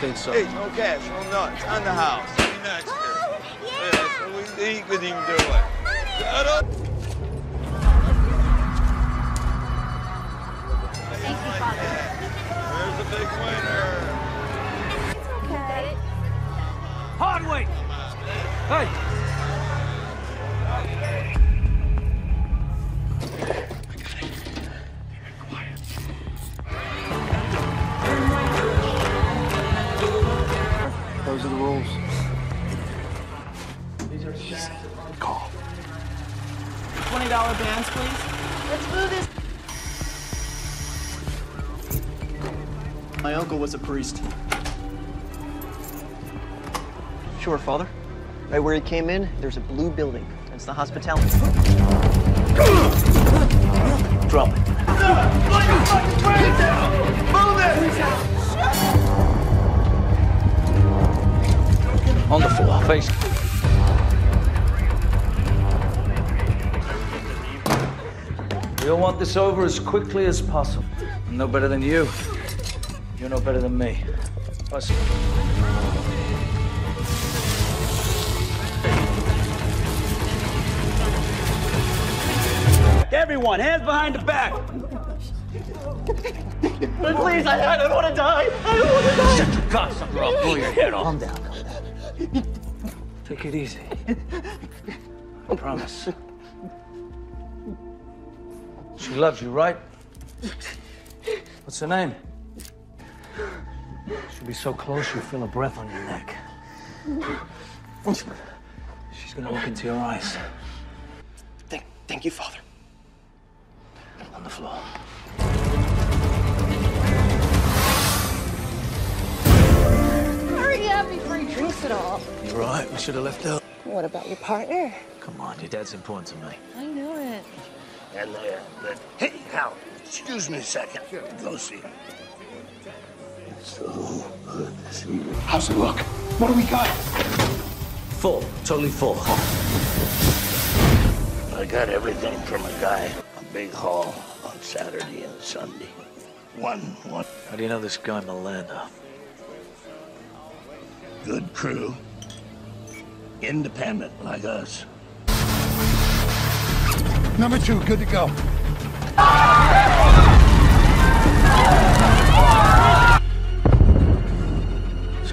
Think so. Hey, no cash, no nuts, on the house. Priest. Sure, father. Right where he came in, there's a blue building. That's the hospitality. Drop it. On the floor, face. We all want this over as quickly as possible. I'm no better than you. You're no better than me. Plus, Everyone, hands behind the back. but Please, I, I don't want to die. I don't want to die. shut your guts up or I'll blow your head off. Calm down, calm down. Take it easy. I promise. She loves you, right? What's her name? She'll be so close you'll feel a breath on your neck. She's gonna look into your eyes. Thank, thank you, father. On the floor. Hurry up before he drinks it all. You're right. We should have left out. What about your partner? Come on, your dad's important to me. I know it. And, uh, but, hey, Hal, excuse me a second. Go see him. So good to see you. How's it look? What do we got? Full. Totally full. I got everything from a guy. A big haul on Saturday and Sunday. One, one How do you know this guy Melander? good crew. Independent like us. Number two, good to go.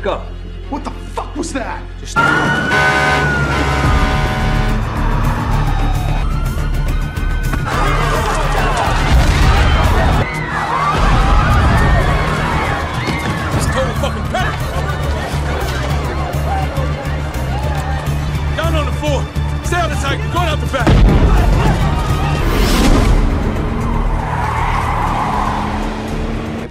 Scott. What the fuck was that? It's total fucking panic. Down on the floor. Stay on the side. Going out the back.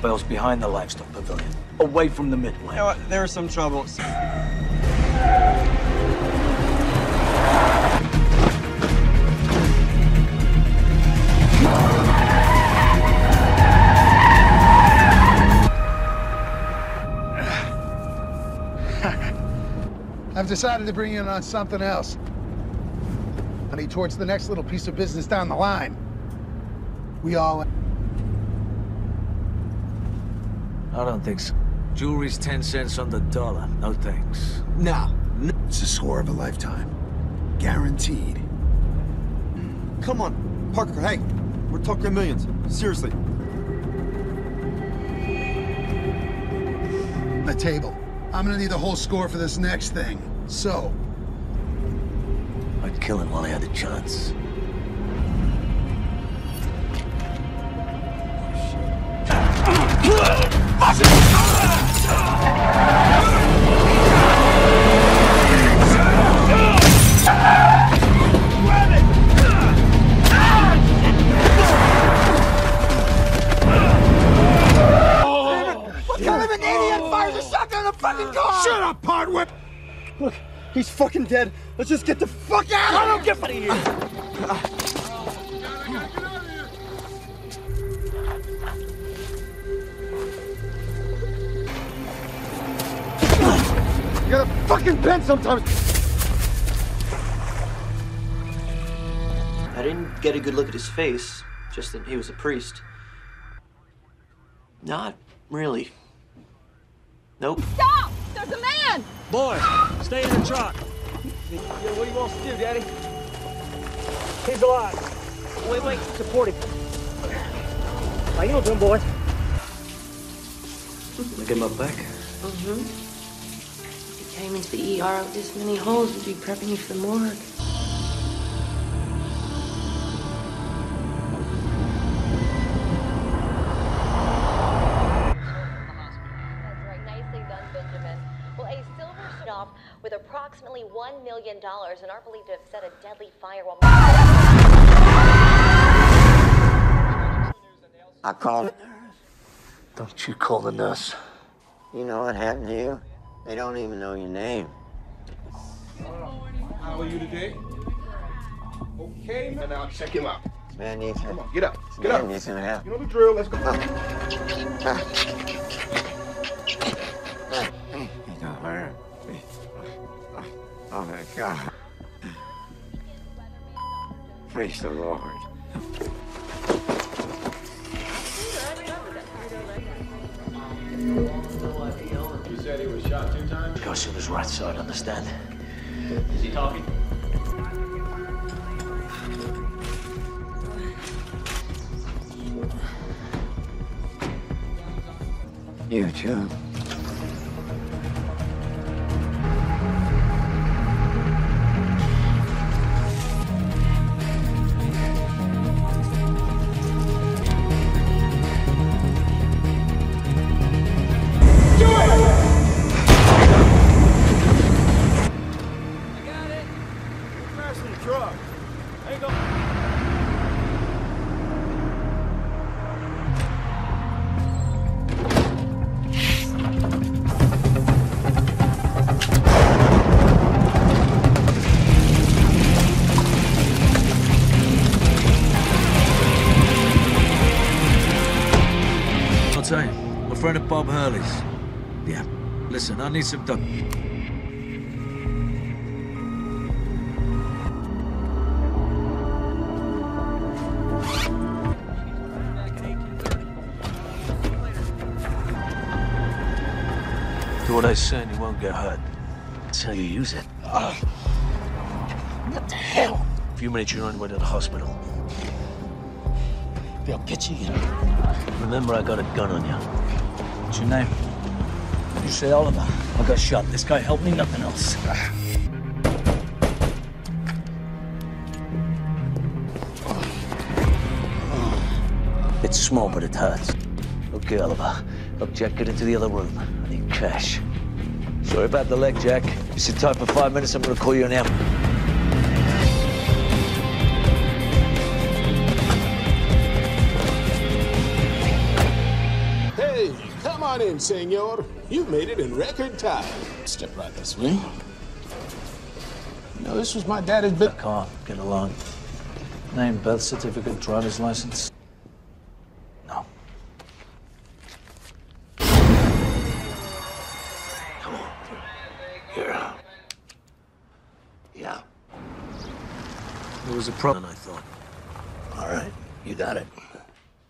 Bell's behind the livestock pavilion, away from the midway. You know what? There are some troubles. I've decided to bring you in on something else. Honey, towards the next little piece of business down the line. We all. I don't think so. Jewelry's 10 cents on the dollar. No thanks. No. It's the score of a lifetime. Guaranteed. Come on, Parker, hey. We're talking millions. Seriously. The table. I'm gonna need the whole score for this next thing. So, I'd kill him while I had the chance. Fucking dead. Let's just get the fuck out of here. I don't get out of here. You gotta fucking bend sometimes. I didn't get a good look at his face, just that he was a priest. Not really. Nope. Stop! There's a man! Boy, stay in the truck. Yeah, what do you want us to do, Daddy? He's alive. Wait, wait, support him. How you doing, boys? Can I get my back? Mm-hmm. If you came into the ER with this many holes, we'd be prepping you for the morgue. Approximately $1 million and are believed to have set a deadly fire while. I called. It. Don't you call the nurse. You know what happened to you? They don't even know your name. How are you today? Okay, man. Now check him out. Man needs Come on, get up. Get Man up. needs to have. You know the drill. Let's go. Ah. Praise the Lord. You said he was shot two times? Goes in his right side, understand? Is he talking? You too. I need some doc. Do what I say and you won't get hurt. That's how you use it. What the hell? A few minutes, you're on your way to the hospital. They'll get you in. Remember, I got a gun on you. What's your name? You say Oliver. I got shot. This guy helped me, nothing else. It's small, but it hurts. Okay, Oliver. Look, Jack, get into the other room. I need cash. Sorry about the leg, Jack. You sit tight for five minutes. I'm gonna call you an ambulance. Come senor. You made it in record time. Step right this way. You know, this was my daddy's bit. Can't get along. Name, birth certificate, driver's license. No. Come on. Here. Yeah. There was a problem, I thought. All right. You got it.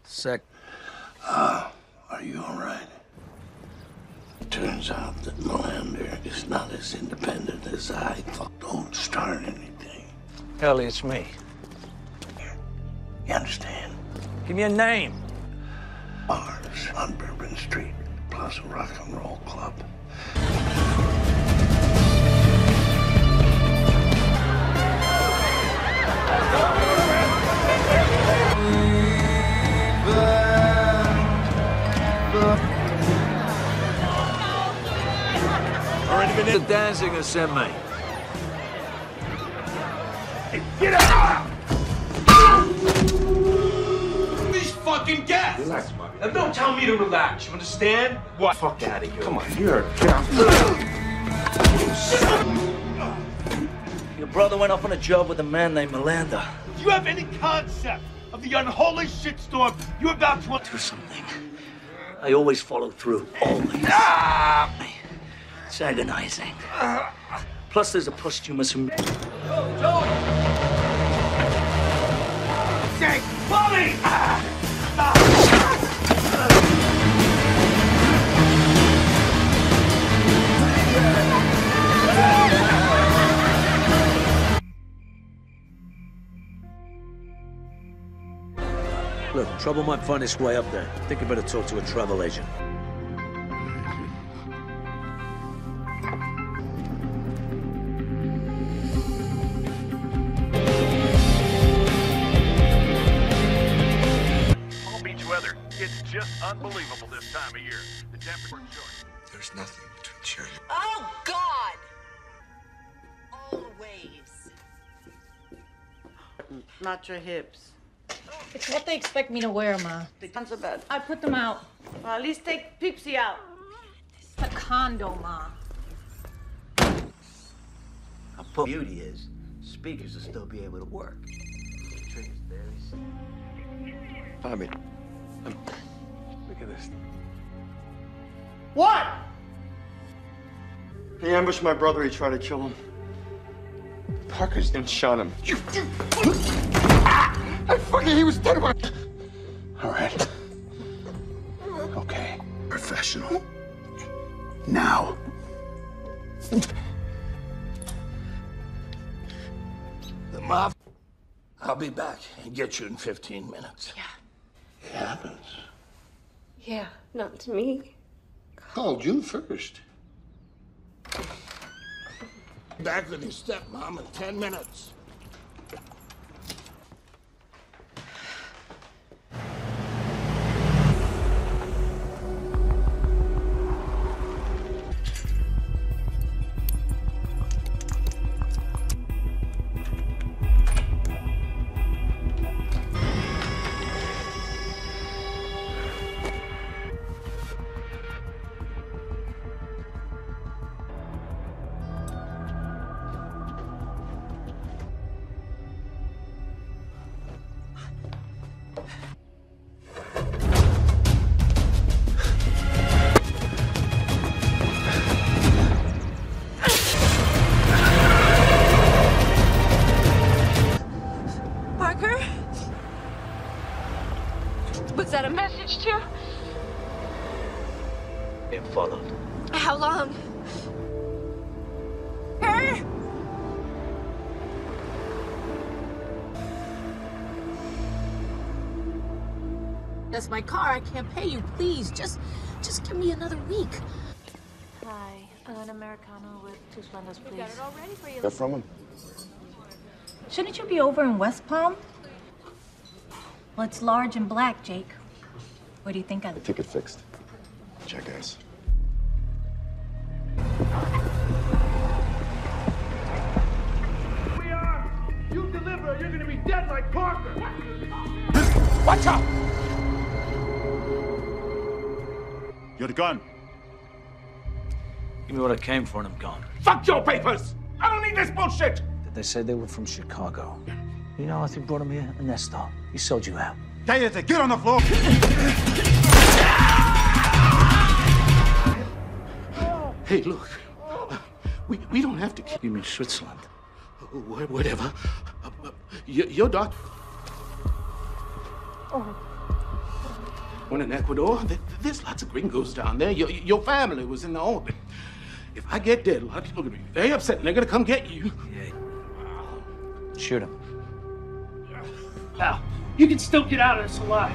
Sec. Ah, are you all right? Turns out that Melander is not as independent as I thought. Don't start anything. Hurley, it's me. You understand? Give me a name. Ours on Bourbon Street, Plaza Rock and Roll Club. Already been The Danzinger sent me. Get out! These fucking gas! Relax, Bobby. Now don't tell me to relax, you understand? What? Fuck out of here. Come on, you're Your brother went off on a job with a man named Melander. Do you have any concept of the unholy shitstorm you're about to Do something. I always follow through. Always. Ah! It's agonizing. Plus, there's a posthumous. Im- Joey! Jake! Bobby! Look, trouble might find its way up there. I think you better talk to a travel agent. Unbelievable this time of year. The temperature There's nothing between Cherry. Oh, God! Always. Not your hips. It's what they expect me to wear, Ma. The guns are bad. I put them out. Well, at least take Peepsy out. It's a condo, Ma. How poor beauty is, speakers will still be able to work. Trick is very simple. Bobby. um, Look at this. What? He ambushed my brother. He tried to kill him. Parker's and shot him. You. Ah! I fucking. He was dead. All right. Okay. Professional. Now. The mob. I'll be back and get you in 15 minutes. Yeah. It happens. Yeah, not to me. Called you first. Back with your stepmom in 10 minutes. My car. I can't pay you. Please, just, just give me another week. Hi, an Americano with two Splendas, please. got it all ready for you. That from him? Shouldn't you be over in West Palm? Well, it's large and black, Jake. What do you think of it? Ticket fixed. Jackass. We are. You deliver, you're gonna be dead like Parker. Watch out! You're the gun. Give me what I came for and I'm gone. Fuck your papers! I don't need this bullshit! Did they say they were from Chicago? You know how they brought him here? Ernesto. He sold you out. Cállate, get on the floor! Hey, look. We, we don't have to keep You in Switzerland? Whatever. Uh, uh, Your, your doctor. One in Ecuador. There- There's lots of gringos down there. Your, your family was in the orbit. If I get dead, a lot of people are gonna be very upset, and they're gonna come get you. Yeah. Shoot him. Pal, you can still get out of this alive.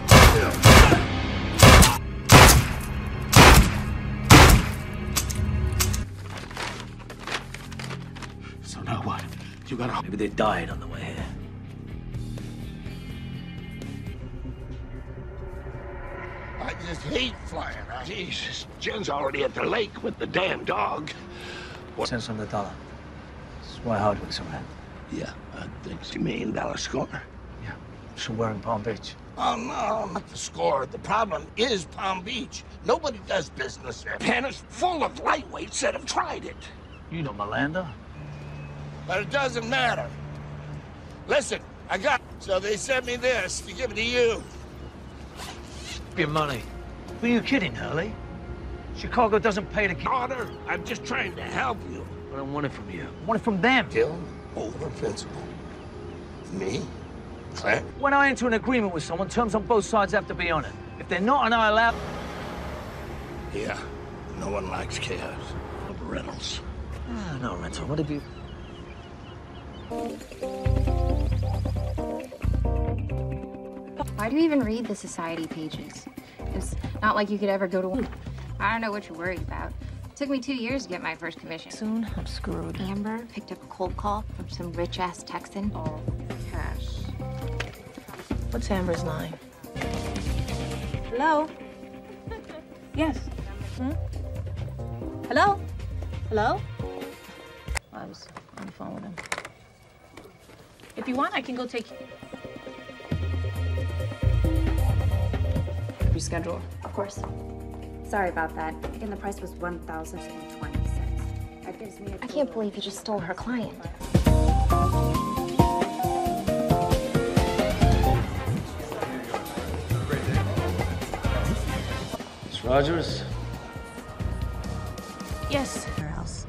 So now what? You gotta. Maybe they died on the way here. I just hate flying out. Jesus, Jen's already at the lake with the damn dog. Cents on the dollar. This is why Hardwick's around. Yeah, I think a million dollar score. Yeah. So we're in Palm Beach. Oh, no, not the score. The problem is Palm Beach. Nobody does business there. Panic full of lightweights that have tried it. You know Melander? But it doesn't matter. Listen, I got... So they sent me this to give it to you. Your money. Were you kidding, Hurley? Chicago doesn't pay to get... Order, I'm just trying to help you. I don't want it from you. I want it from them. Kill over principle. Me? Clint? When I enter an agreement with someone, terms on both sides have to be on it. If they're not, and I allow... Yeah, no one likes chaos. Reynolds. Ah, no, Rental. What have you... Why do you even read the society pages? It's not like you could ever go to one. I don't know what you're worried about. It took me two years to get my first commission. Soon I'm screwed. Amber picked up a cold call from some rich ass Texan. Oh, cash. What's Amber's line? Hello? Yes. Hmm? Hello? Hello? I was on the phone with him. If you want, I can go take Reschedule. Of course. Sorry about that. Again, the price was 1026 That gives me a I can't believe you just stole her client. Miss Rogers? Yes. House.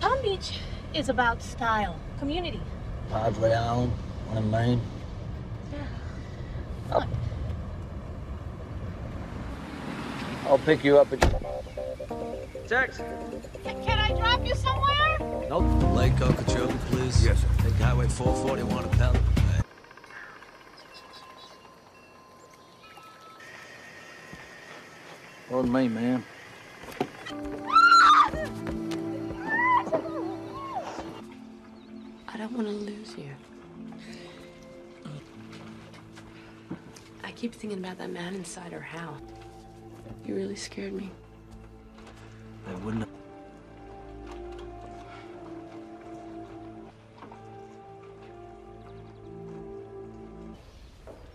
Palm Beach is about style, community. Padre Island, one in Maine. I'll, I'll pick you up at... Tex? Can I drop you somewhere? Nope. Lake Okeechobee, please. Yes, sir. Take Highway 441 to Pelican Bay. On me, man. I don't want to lose you. I keep thinking about that man inside her house. You really scared me. I wouldn't.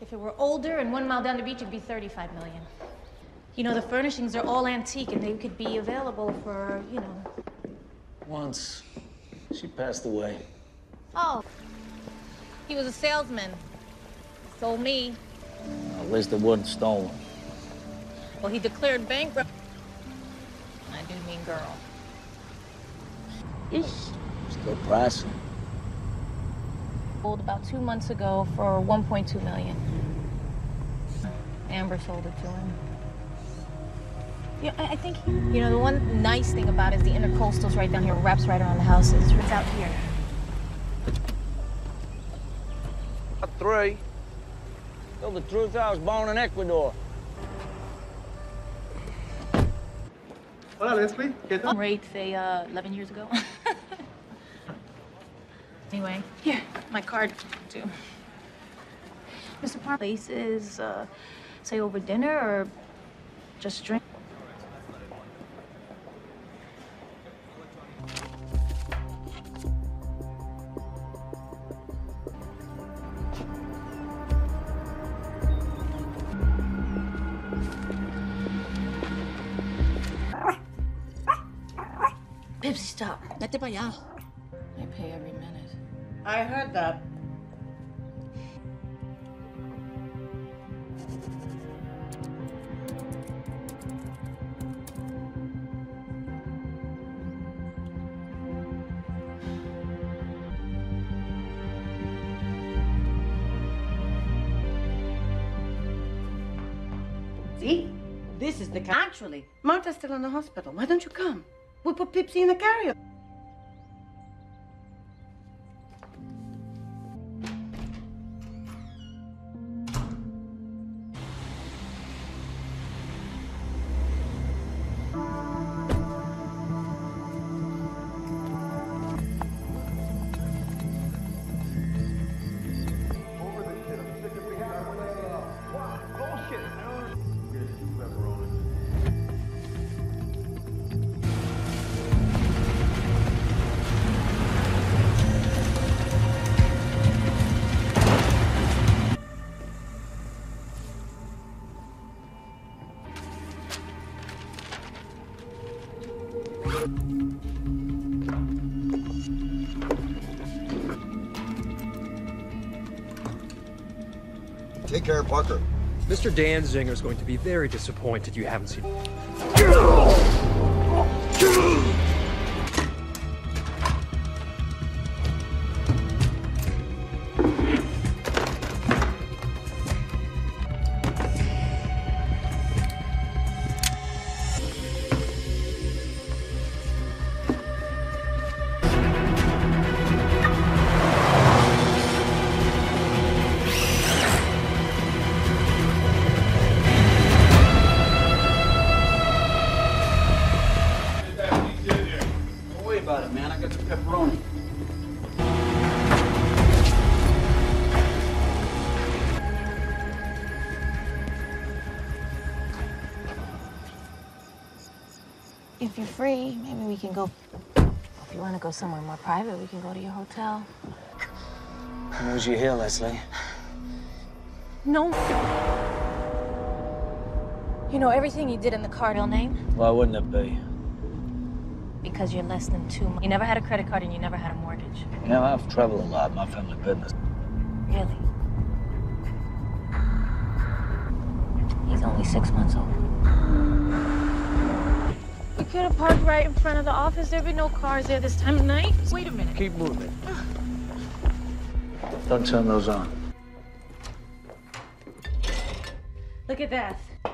If it were older and one mile down the beach, it'd be 35 million. You know, the furnishings are all antique and they could be available for, you know. Once. She passed away. Oh. He was a salesman. Sold me. At least it wasn't stolen. Well, he declared bankrupt. I do mean girl. Ish. Still pricing. Sold about two months ago for 1.2 million. Amber sold it to him. Yeah, I I think, you know, the one nice thing about it is the intercoastal's right down here, wraps right around the houses. It's out here. Three. Tell the truth, I was born in Ecuador. Leslie. ¿Qué tal? Rate, say, uh, 11 years ago. anyway, here, my card, too. Mr. Park, places, uh, say over dinner or just drink? Still in the hospital. Why don't you come? We'll put Pipsy in the carrier. Care, Parker. Mr. Danzinger is going to be very disappointed you haven't seen. Free, maybe we can go. If you want to go somewhere more private, we can go to your hotel. Who's you here, Leslie? No. You know everything you did in the Cardinal name? Why wouldn't it be? Because you're less than two months. You never had a credit card and you never had a mortgage. You know, I've traveled a lot, my family business. Really? He's only six months old. Could have parked right in front of the office. There'd be no cars there this time of night. Wait a minute. Keep moving. Don't turn those on. Look at that. I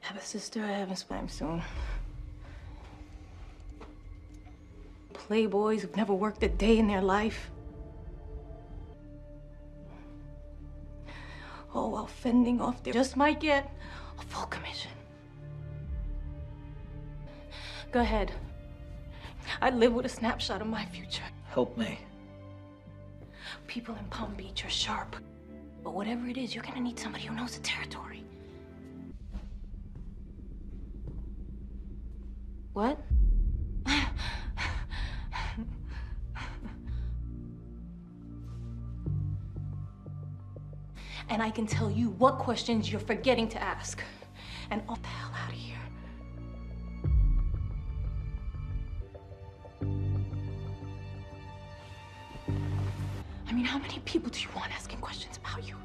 have a sister I haven't spam soon. Playboys who've never worked a day in their life. Oh, while fending off their just might get a full commission. Go ahead. I live with a snapshot of my future. Help me. People in Palm Beach are sharp. But whatever it is, you're gonna need somebody who knows the territory. What? And I can tell you what questions you're forgetting to ask. And all the hell out of here. I mean, how many people do you want asking questions about you?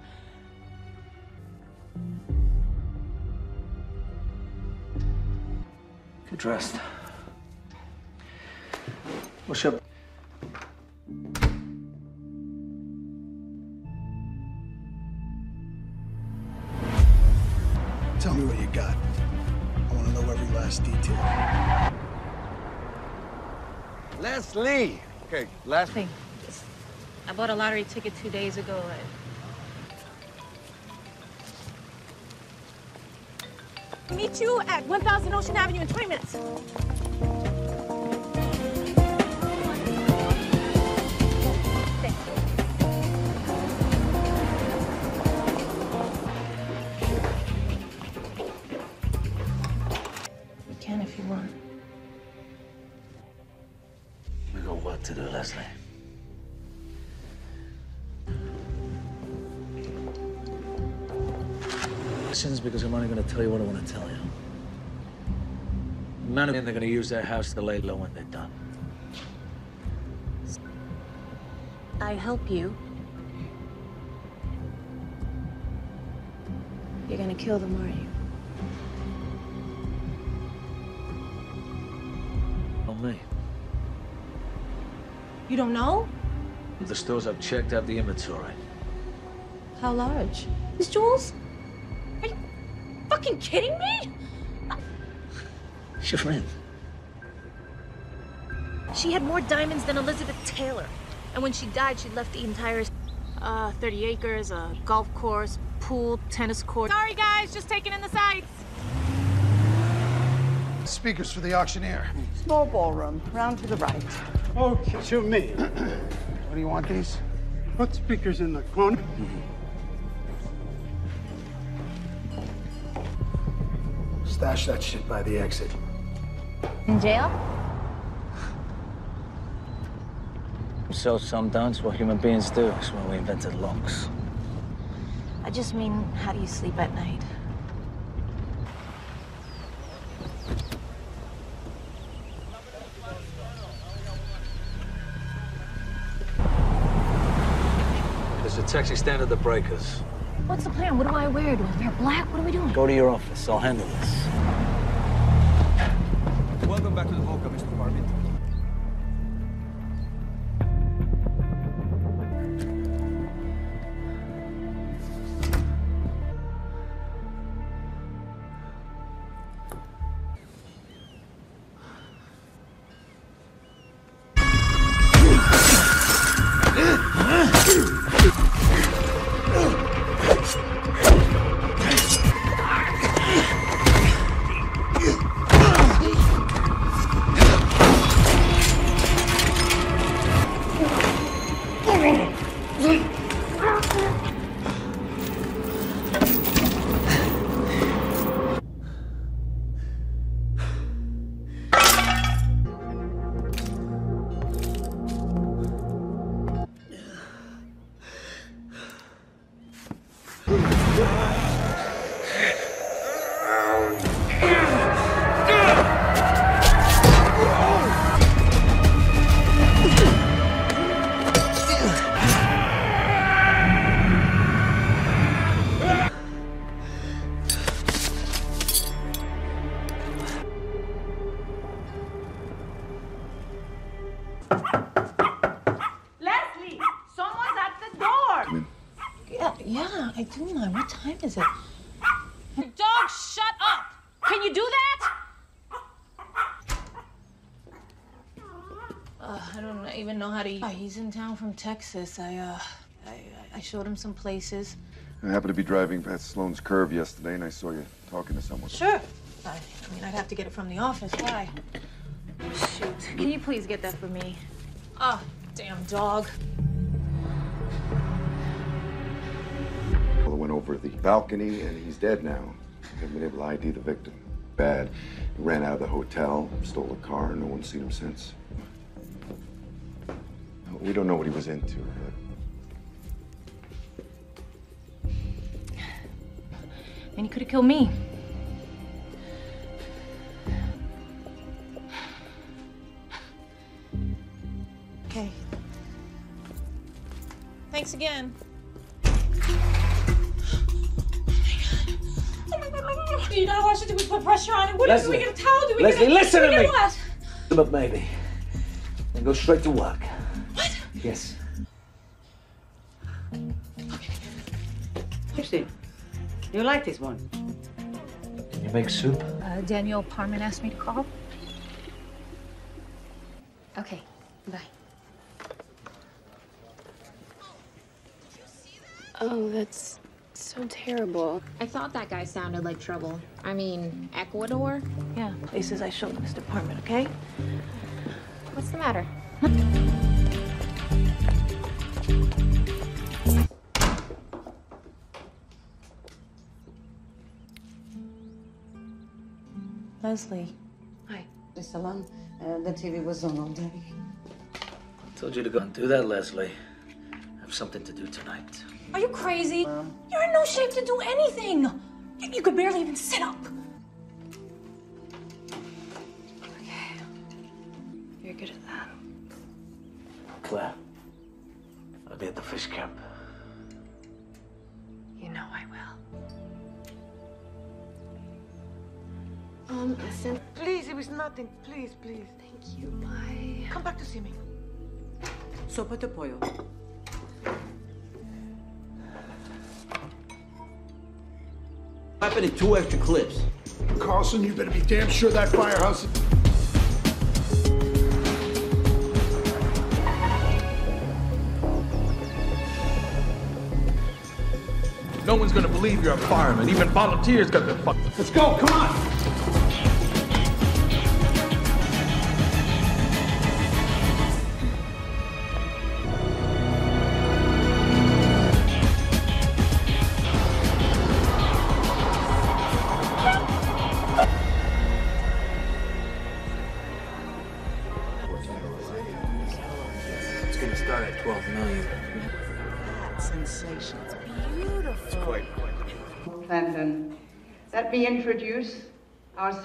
Get dressed. What's up? Tell me what you got. I want to know every last detail. Leslie! Okay, Leslie. I bought a lottery ticket two days ago. Meet you at 1000 Ocean Avenue in 20 minutes. Questions because I'm only going to tell you what I want to tell you. Man, they're going to use their house to lay low when they're done. I help you. You're gonna kill them, are you? On me. You don't know? The stores I've checked have the inventory. How large? Miss Jules? Are you fucking kidding me? It's your friend. She had more diamonds than Elizabeth Taylor. And when she died, she left the entire uh, 30 acres, a golf course, pool, tennis court. Sorry, guys, just taking in the sights. Speakers for the auctioneer. Small ballroom, round to the right. Okay, to me. What do you want these? Put speakers in the corner. Stash that shit by the exit. In jail? So some don't. It's what human beings do. It's when we invented locks. I just mean, how do you sleep at night? There's a taxi stand at the Breakers. What's the plan? What do I wear? Do I wear black? What are we doing? Go to your office. I'll handle this. Welcome back to the Home Texas. I, uh, I, I showed him some places. I happened to be driving past Sloan's Curve yesterday, and I saw you talking to someone. Sure. I, I mean, I'd have to get it from the office. Why? Shoot. Can you please get that for me? Oh, damn dog. Well, went over the balcony, and he's dead now. Haven't been able to ID the victim. Bad. He ran out of the hotel, stole a car, and no one's seen him since. We don't know what he was into, but And he could have killed me. Okay. Thanks again. Oh my god, oh my god. Do you know what should do? We put pressure on it. What else do we Leslie. get a towel? Do we Leslie, get a, listen do we to me. What? But maybe. Then go straight to work. What? Yes. Christy, you like this one? Can you make soup? Uh, Daniel Parman asked me to call. Okay, bye. Oh, that's so terrible. I thought that guy sounded like trouble. I mean, Ecuador? Yeah, places I showed Mr. Parman, okay? What's the matter? Leslie. Hi. Mr. Salon, uh, the TV was on all day. I told you to go and do that, Leslie. I have something to do tonight. Are you crazy? You're in no shape to do anything. You, you could barely even sit up. Okay. You're good at that. Claire, I'll be at the fish camp. Please, it was nothing. Please, please. Thank you. Bye. Come back to see me. Sopa de pollo. Weapon in two extra clips. Carlson, you better be damn sure that firehouse. No one's gonna believe you're a fireman. Even volunteers got their fuck. Let's go, come on!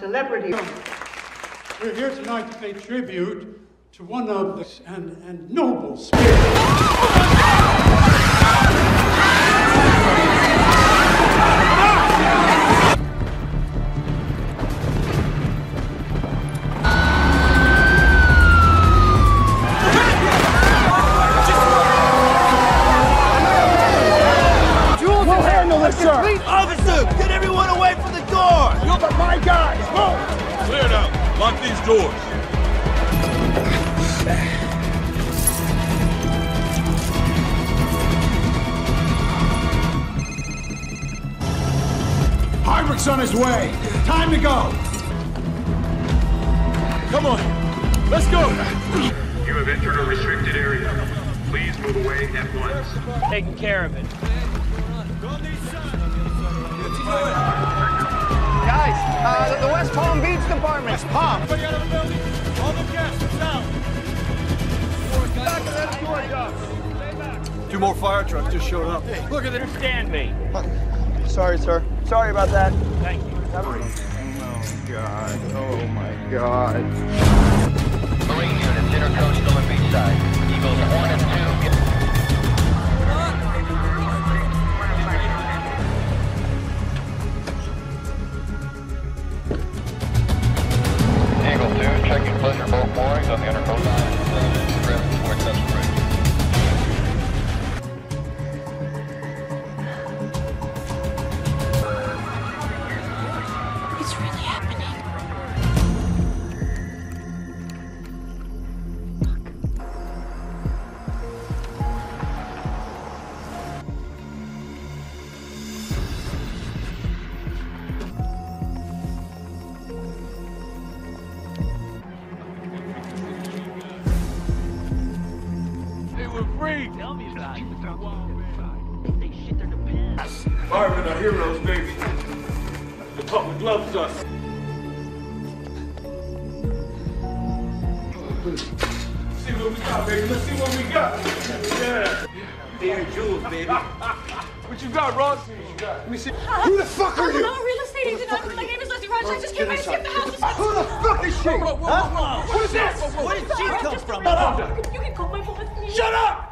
Celebrity. We're here tonight to pay tribute to one of the and, and noble spirits. just showed up. Hey, look at this. Understand me. Sorry, sir. Sorry about that. Thank you. Have Oh, God. Oh, my God. Marine units, intercoastal and beachside. Eagles 1 and Leslie Rogers. I just came by to see if the house is Who the fuck is she? Huh? What is this? Where did she come from? You can call my boss. Shut up!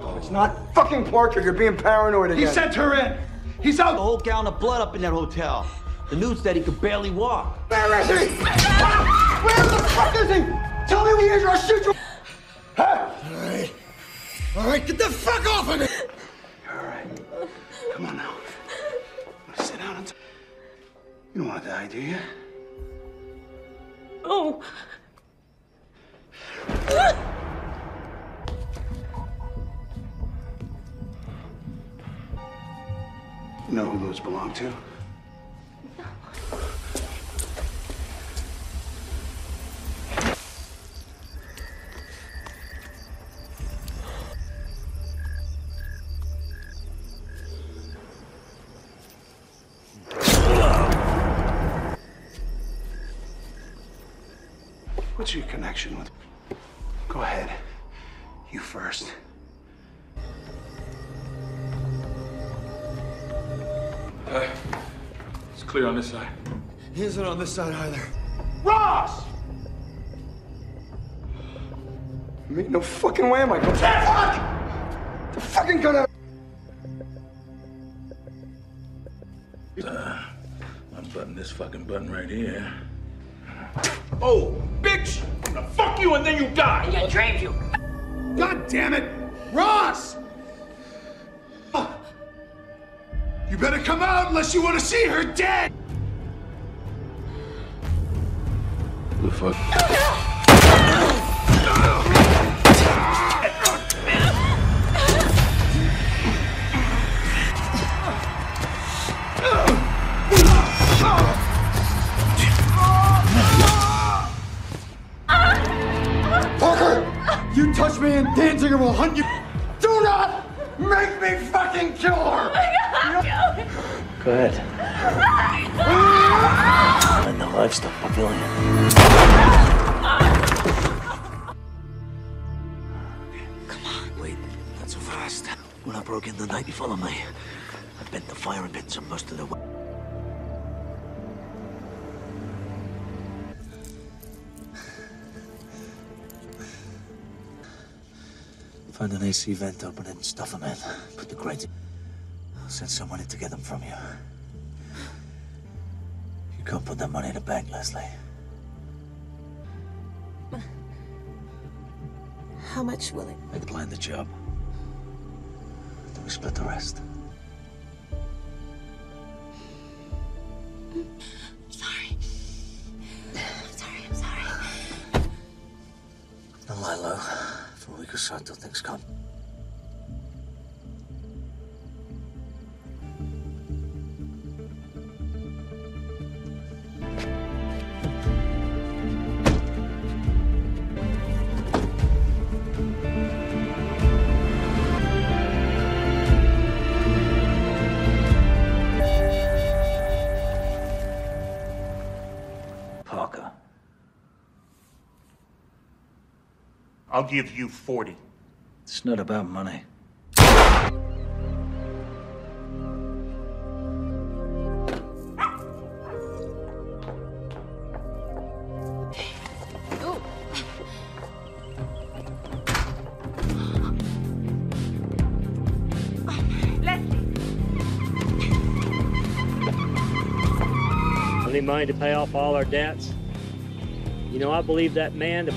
Oh, it's not fucking portrait. You're being paranoid again. He sent her in. He's out. A whole gallon of blood up in that hotel. The news said he could barely walk. Where is he? Where the fuck is he? Tell me where he is or I'll shoot you. Huh? All right. All right, get the fuck off of me. You don't want to die, do you? Oh. You know who those belong to? Connection with? Go ahead. You first. Uh, it's clear on this side. He isn't on this side either. Ross! Me? No fucking way am I going. Fuck! The fucking gun out. Uh, unbutton this fucking button right here. Oh, bitch! I'm gonna fuck you and then you die! Yeah, drained you. God damn it! Ross! Ah. You better come out unless you want to see her dead! The fuck? Parker! Touch me and Danzinger will hunt you. Do not make me fucking kill her! Oh Go ahead. In the livestock pavilion. Come on. Wait, not so fast. When I broke in the night, you follow me. I bent the firing pins and most of the way. Find an AC vent, open it, and stuff them in. Put the crates. I'll send someone in to get them from you. You can't put that money in a bank, Leslie. How much will it? I plan the job. Then we split the rest. Sorry. I'm sorry. I'm sorry. Now lie low for a week or so until things calm. I'll give you 40. It's not about money. money to pay off all our debts. You know, I believe that man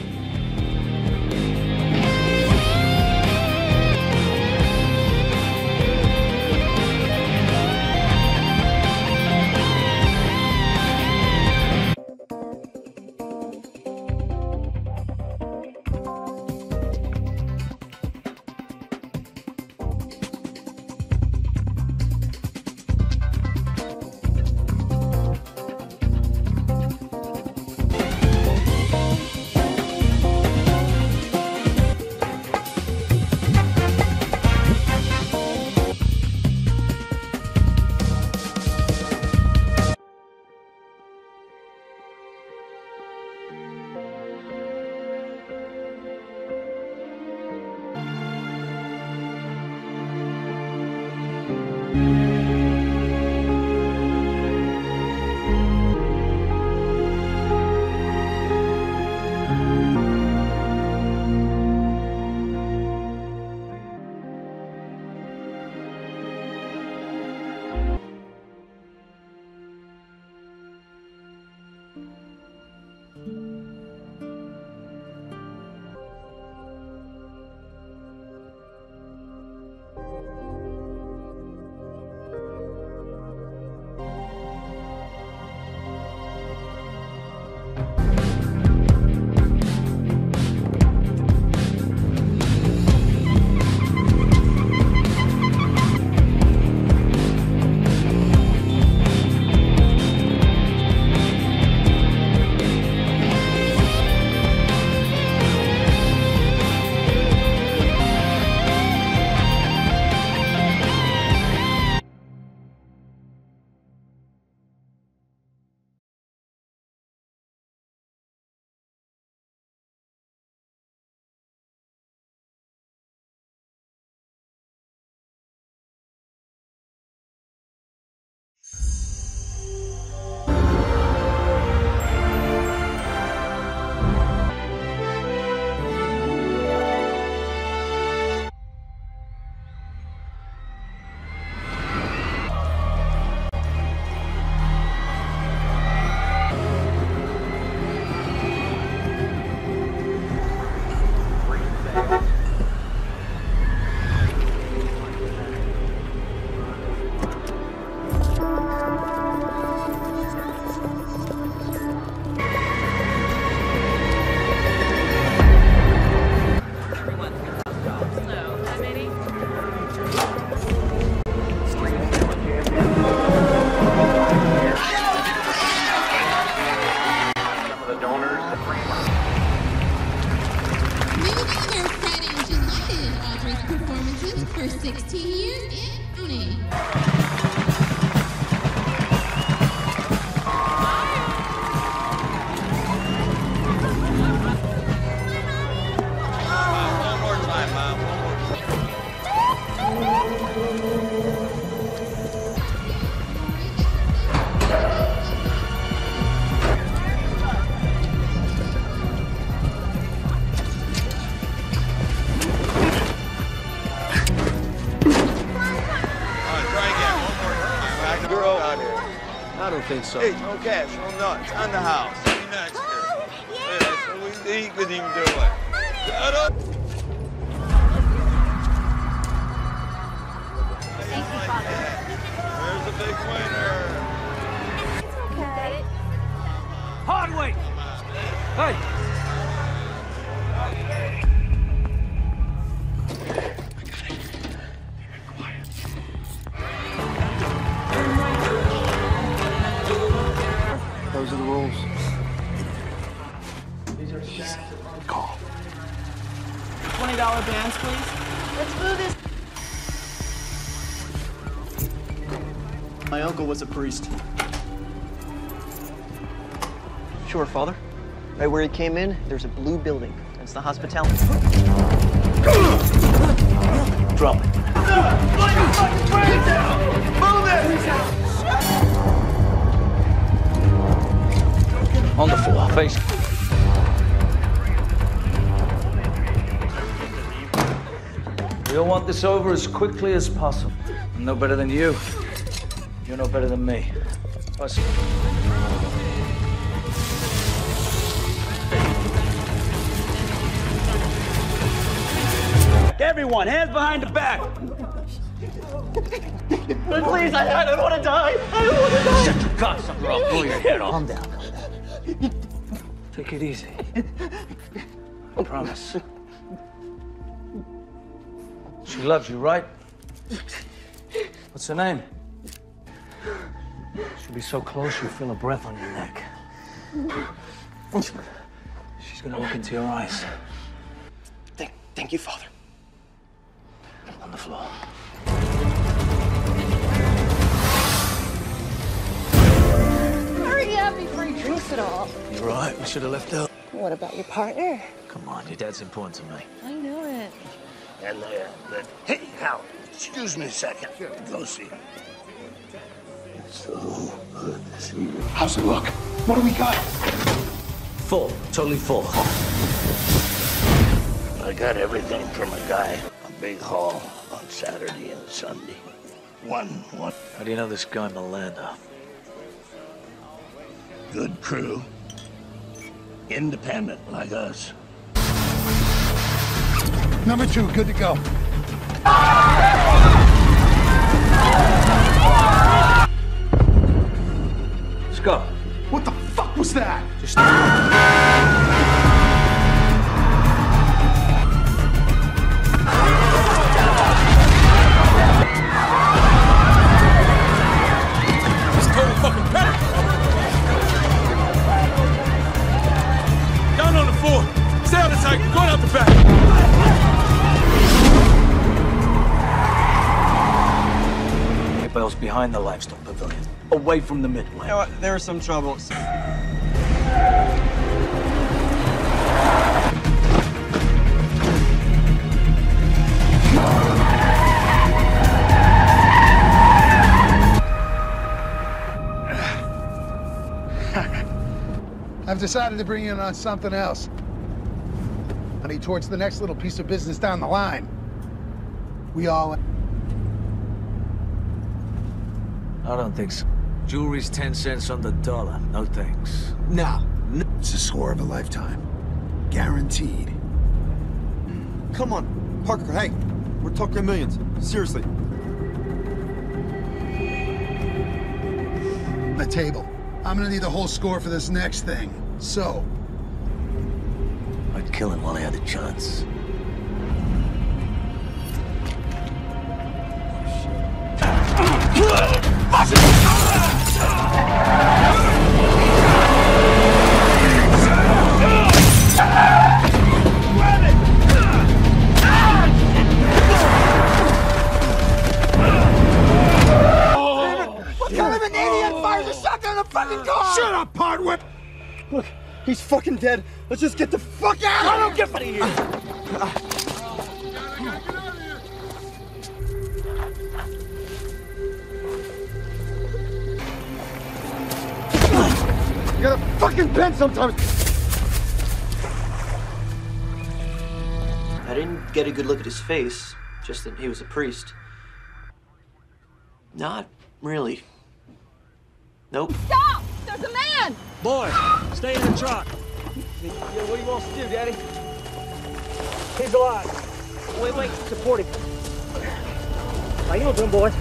so. Hey, no cash, no nuts, on the house. as a priest. Sure, Father. Right where he came in, there's a blue building. That's the hospitality. Drop it. Move it! On the floor, face. We all want this over as quickly as possible. I'm no better than you. You're better than me. Plus, Everyone, hands behind the back. Please, I, I don't want to die. I don't want to die. Shut your cocksucker or I'll blow your head off. Calm down, calm down. Take it easy. I promise. She loves you, right? What's her name? She'll be so close you'll feel her breath on your neck. She's gonna look into your eyes. Thank, thank you, Father. On the floor. Hurry up before he drinks it all. You're right. We should have left out. What about your partner? Come on, your dad's important to me. I know it. And uh, there, but hey, Hal, excuse me a second. Go see. It's so good to see you. How's it look? What do we got? Full. Totally full. I got everything from a guy. A big haul on Saturday and Sunday. One, one. How do you know this guy Melander? Good crew. Independent like us. Number two, good to go. Let's go. What the fuck was that? Just. It's total fucking panic. Down on the floor. Stay out of sight. Going out the back. Bell's behind the livestock pavilion, away from the midway. You know what? There was some trouble. I've decided to bring you in on something else. Honey, towards the next little piece of business down the line. We all. I don't think so. Jewelry's 10 cents on the dollar. No thanks. No. It's a score of a lifetime. Guaranteed. Come on, Parker, hey. We're talking millions. Seriously. The table. I'm gonna need the whole score for this next thing. So, I'd kill him while I had the chance. Fucking dead. Let's just get the fuck out of here. I don't get out of here! You gotta fucking bend sometimes. I didn't get a good look at his face, just that he was a priest. Not really. Nope. Stop! There's a man! Boy, stay in the truck. Yo, what do you want us to do, Daddy? He's alive. Wait, wait, support him. How you doing, boys?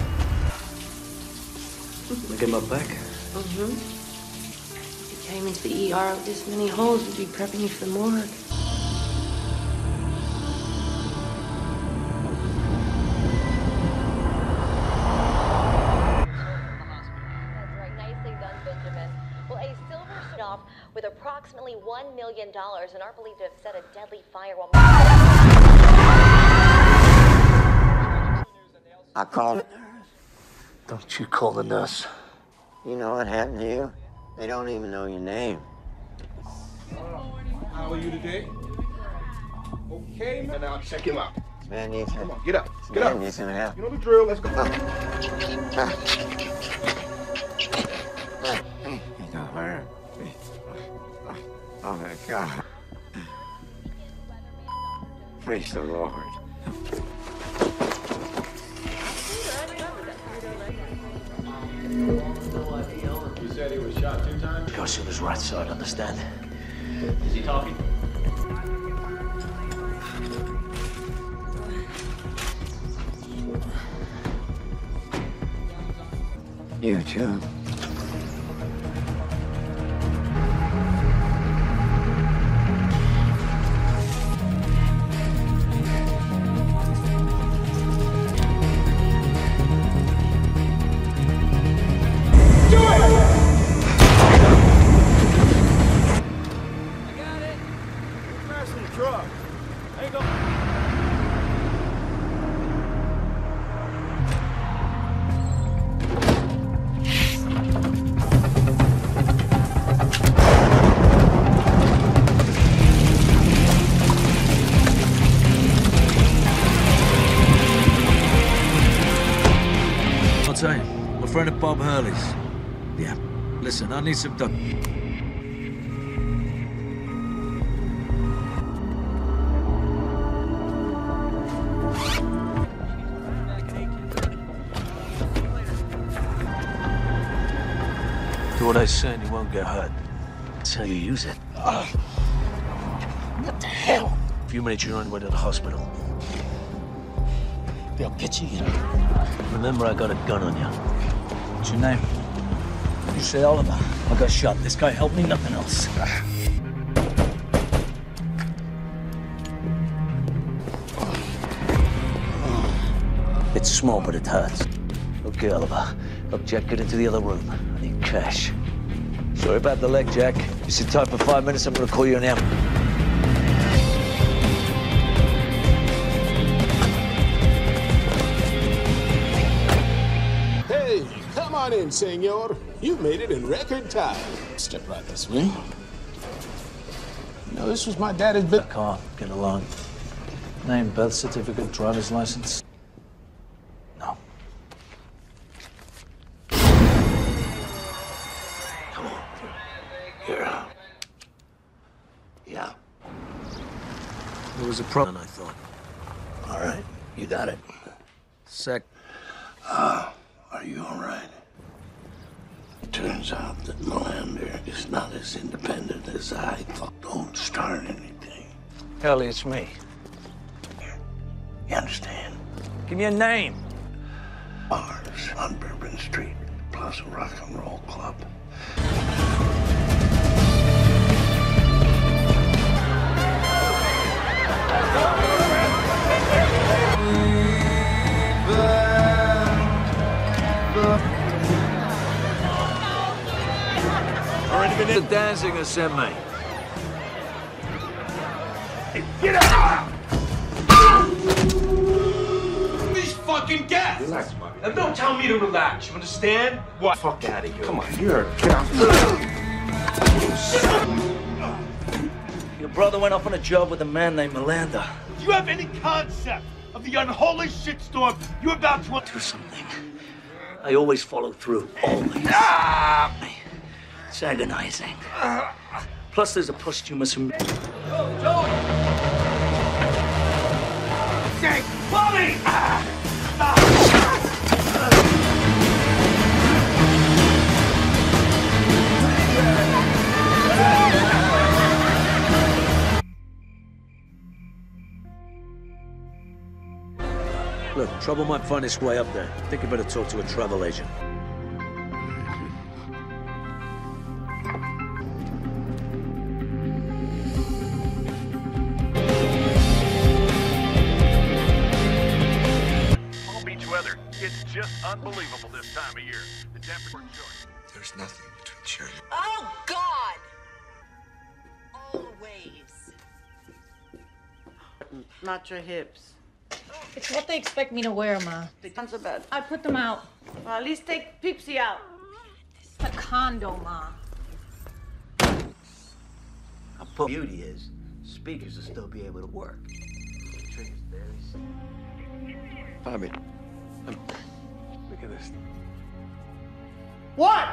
I get my back. Mm-hmm. If you came into the ER with this many holes, we'd be prepping you for the morgue. Approximately $1 million and are believed to have set a deadly fire while. I called it. Don't you call the nurse. You know what happened to you? They don't even know your name. How are you today? Okay, man. Now check him out. Man needs Come on, get up. Get Man up. needs an help. You know the drill. Let's go. He's not hurt. Oh my God. Praise the Lord. You said he was shot two times? Goes to his right side, understand? Is he talking? You too. I'll tell my friend at Bob Hurley's. Yeah. Listen, I need some duck. Do what I say and you won't get hurt. That's how you use it. What the hell? A few minutes, you're on your way to the hospital. They'll get you in. Remember, I got a gun on you. What's your name? You say Oliver. I got shot. This guy helped me, nothing else. It's small, but it hurts. Okay, Oliver. Look, Jack, get into the other room. I need cash. Sorry about the leg, Jack. You sit tight for five minutes, I'm gonna call you an M. come senor. You made it in record time. Step right this way. You know, this was my daddy's bit. Car, get along. Name, birth certificate, driver's license. No. Come on. Here. Yeah. There was a problem, I thought. All right. You got it. Sec. Ah, are you all right? Turns out that Melander is not as independent as I thought. Don't start anything. Hell, it's me. You understand? Give me a name. Bars on Bourbon Street, Plaza Rock and Roll Club. Already been in. The Danzinger sent me. Get out! These fucking gas! Relax, Bobby. Now don't tell me to relax, you understand? What? Fuck out of here. Come on, you're get out. Your brother went off on a job with a man named Melander. Do you have any concept of the unholy shitstorm you're about to Do something. I always follow through. Always. Ah! It's agonizing. Plus, there's a posthumous. Hum- Jake! Bobby! Look, trouble might find its way up there. I think you better talk to a travel agent. Just unbelievable this time of year. The temperature short. There's nothing between Shirley. Oh, God! Always. Not your hips. It's what they expect me to wear, Ma. The guns are bad. I put them out. Well, at least take Peepsy out. A condo, Ma. How po- beauty is, speakers will still be able to work. Triggers Bobby, look at this. What?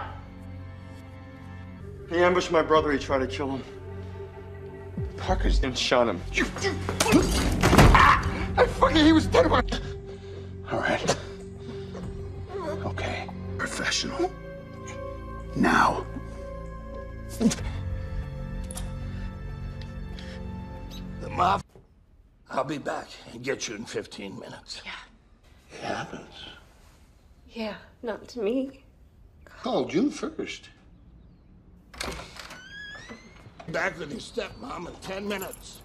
He ambushed my brother. He tried to kill him. Parker's And shot him. You, you, I fucking, he was dead. All right. Okay. Professional. Now. The mob. I'll be back and get you in 15 minutes. Yeah. It happens. Yeah, not to me. Called you first. Back with your stepmom in 10 minutes.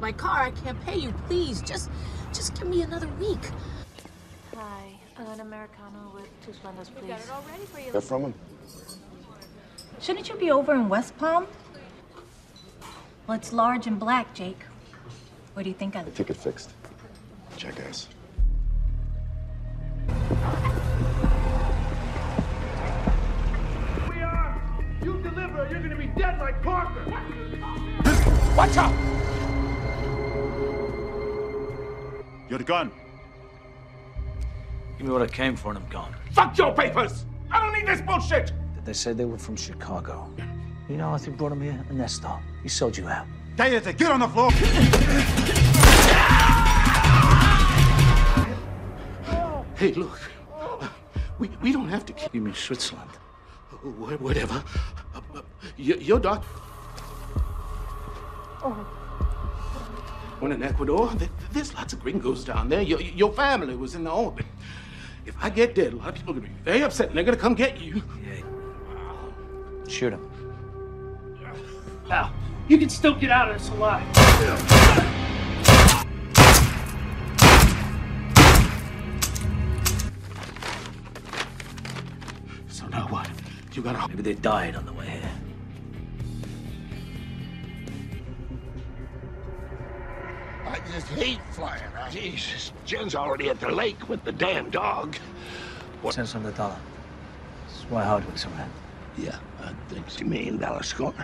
That's my car. I can't pay you. Please, just, just give me another week. Hi, an Americano with two Splendas, please. got it all ready for you. They're from him. Shouldn't you be over in West Palm? Well, it's large and black, Jake. What do you think of it? Ticket fixed. Jackass. We are. You deliver, you're gonna be dead like Parker. Watch out! You're the gun. Give me what I came for and I'm gone. Fuck your papers! I don't need this bullshit! They said they were from Chicago. You know how they brought them here? Ernesto. He sold you out. Cállate, get on the floor. Hey, look. We, we don't have to kill You mean Switzerland? Whatever. Uh, uh, Your, your doctor. When in Ecuador, there's lots of gringos down there. Your, your family was in the orbit. If I get dead, a lot of people are going to be very upset and they're going to come get you. Shoot him. Now, you can still get out of this alive. So now what? You got to. Maybe they died on the way here. I just hate flying out. Jesus, Jen's already at the lake with the damn dog. What? Cents on the dollar. That's why Hardwick's around. Yeah, I think so. Million dollar score.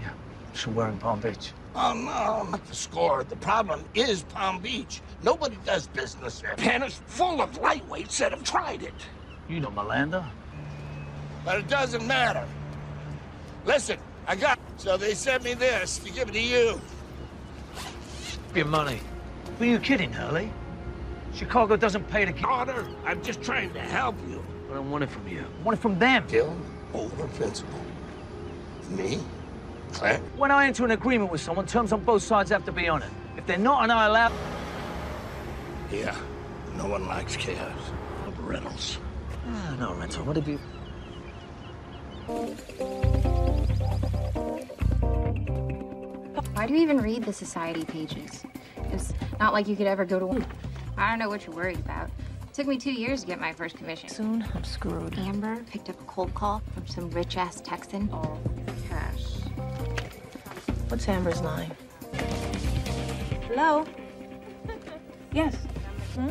Yeah. So we're in Palm Beach. Oh, no, not the score. The problem is Palm Beach. Nobody does business there. And it's full of lightweights that have tried it. You know Melander. But it doesn't matter. Listen, I got... So they sent me this to give it to you. Your money. Were you kidding, Hurley? Chicago doesn't pay to... Daughter, I'm just trying to help you. I don't want it from you. I want it from them. Kill over principle. Me? Clint? When I enter an agreement with someone, terms on both sides have to be on it. If they're not, and I allow... Yeah, no one likes chaos. Reynolds. Ah, no, Rental. What have you... Why do you even read the society pages? It's not like you could ever go to. One. I don't know what you're worried about. It took me two years to get my first commission. Soon I'm screwed. Amber picked up a cold call from some rich ass Texan. Oh, cash. What's Amber's line? Hello? Yes. Hmm?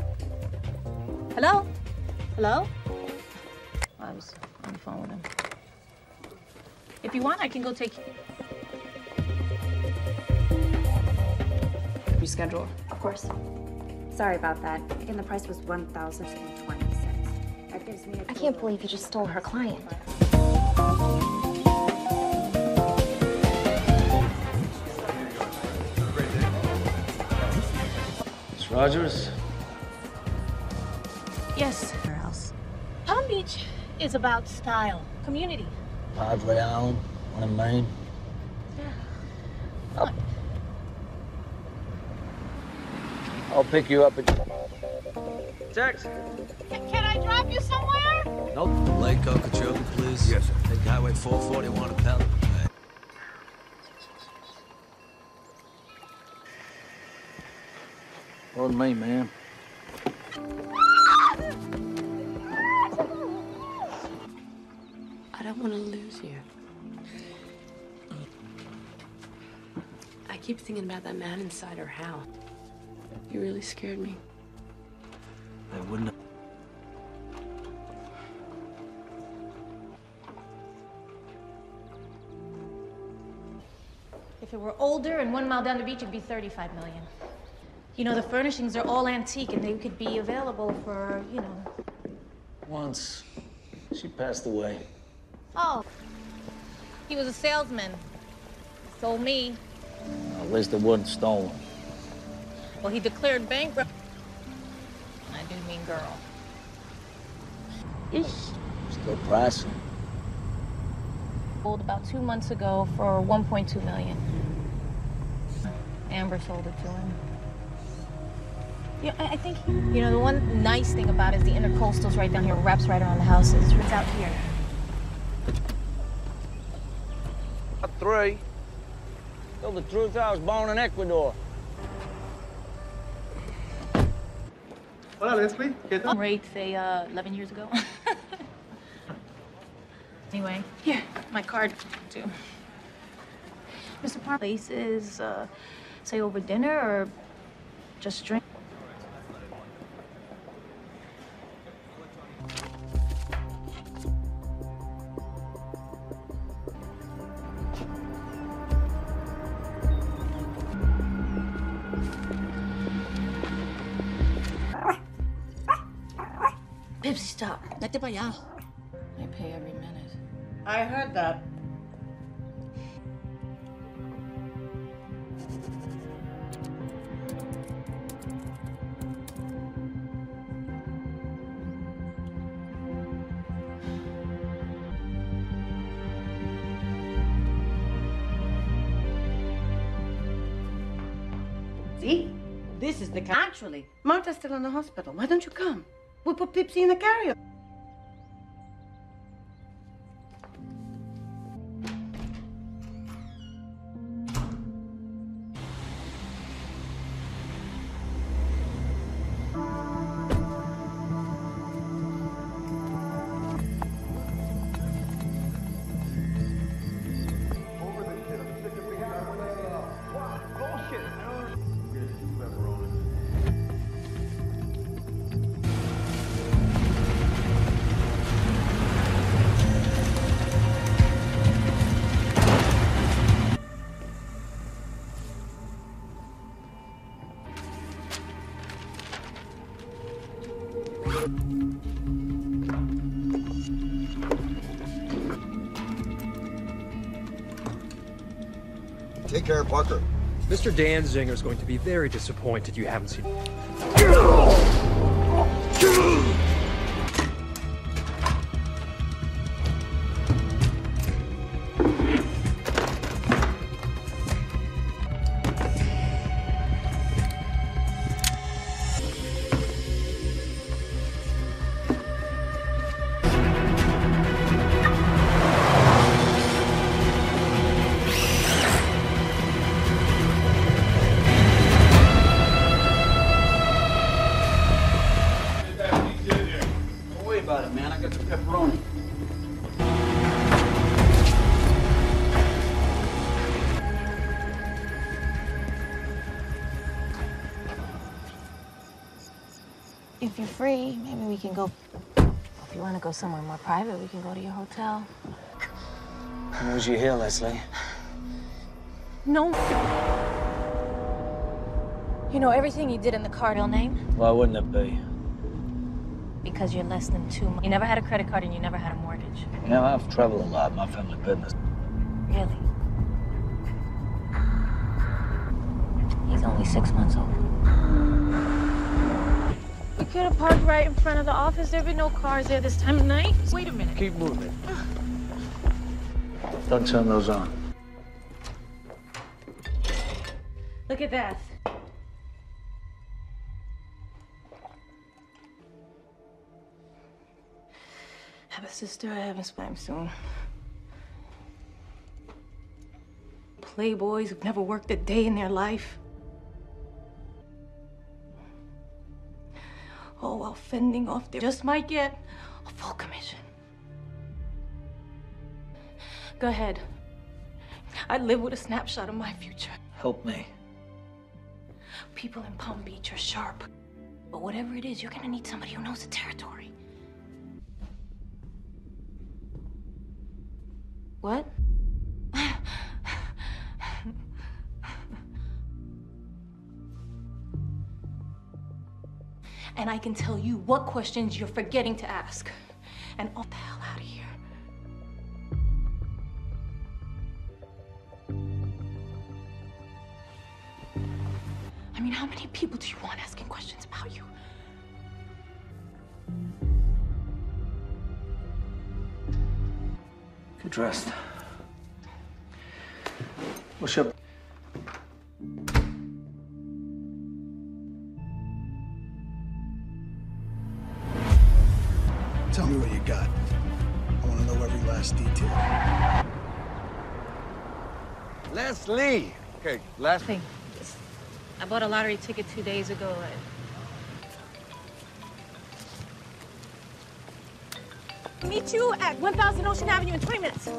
Hello? Hello? I was on the phone with him. If you want, I can go take you. schedule. Of course. Sorry about that. And the price was one thousand and twenty-six. That gives me I can't believe you just stole her client. Miss Rogers? Yes. Where else? Palm Beach is about style, community. Podlet Island, one in Maine. Pick you up at. Tex. Can I drop you somewhere? Nope. Lake Okeechobee, please. Yes, sir. Take Highway 441 to Pelican Bay. Pardon me, ma'am. I don't want to lose you. I keep thinking about that man inside her house. You really scared me. They wouldn't have. If it were older and one mile down the beach, it'd be 35 million. You know, the furnishings are all antique and they could be available for, you know. Once. She passed away. Oh. He was a salesman. Sold me. At least it wasn't stolen. Well, he declared bankrupt. I do mean girl. Ish. Still pricing. Sold about two months ago for 1.2 million. Amber sold it to him. Yeah, I, I think, you know, the one nice thing about it is the intercoastal's right down here, wraps right around the houses. It's out here. Three. Tell the truth, I was born in Ecuador. Hola, Leslie. ¿Qué tal? Rate, say, uh, 11 years ago. anyway, here, my card, too. Mr. Park, places, uh, say over dinner or just drink? Stop. Vete para allá. I pay every minute. I heard that. See? This is the Actually, Martha's still in the hospital. Why don't you come? We'll put Pipsy in the carrier. Mr. Danzinger is going to be very disappointed you haven't seen. Free, maybe we can go. If you want to go somewhere more private, we can go to your hotel. I Who's you here, Leslie? No. You know everything you did in the Cardell name? Why wouldn't it be? Because you're less than two months. You never had a credit card and you never had a mortgage. You know, I've traveled a lot, my family business. Front of the office. There'd be no cars there this time of night. Wait a minute. Keep moving. Don't turn those on. Look at that. Have a sister, I haven't spam soon. Playboys who've never worked a day in their life. Oh, while fending off their just might get a full commission. Go ahead. I live with a snapshot of my future. Help me. People in Palm Beach are sharp. But whatever it is, you're gonna need somebody who knows the territory. What? And I can tell you what questions you're forgetting to ask. And all the hell out of here. I mean, how many people do you want asking questions about you? Get dressed. What's up? Leslie! Okay, Leslie. I bought a lottery ticket two days ago. Meet you at 1000 Ocean Avenue in 20 minutes.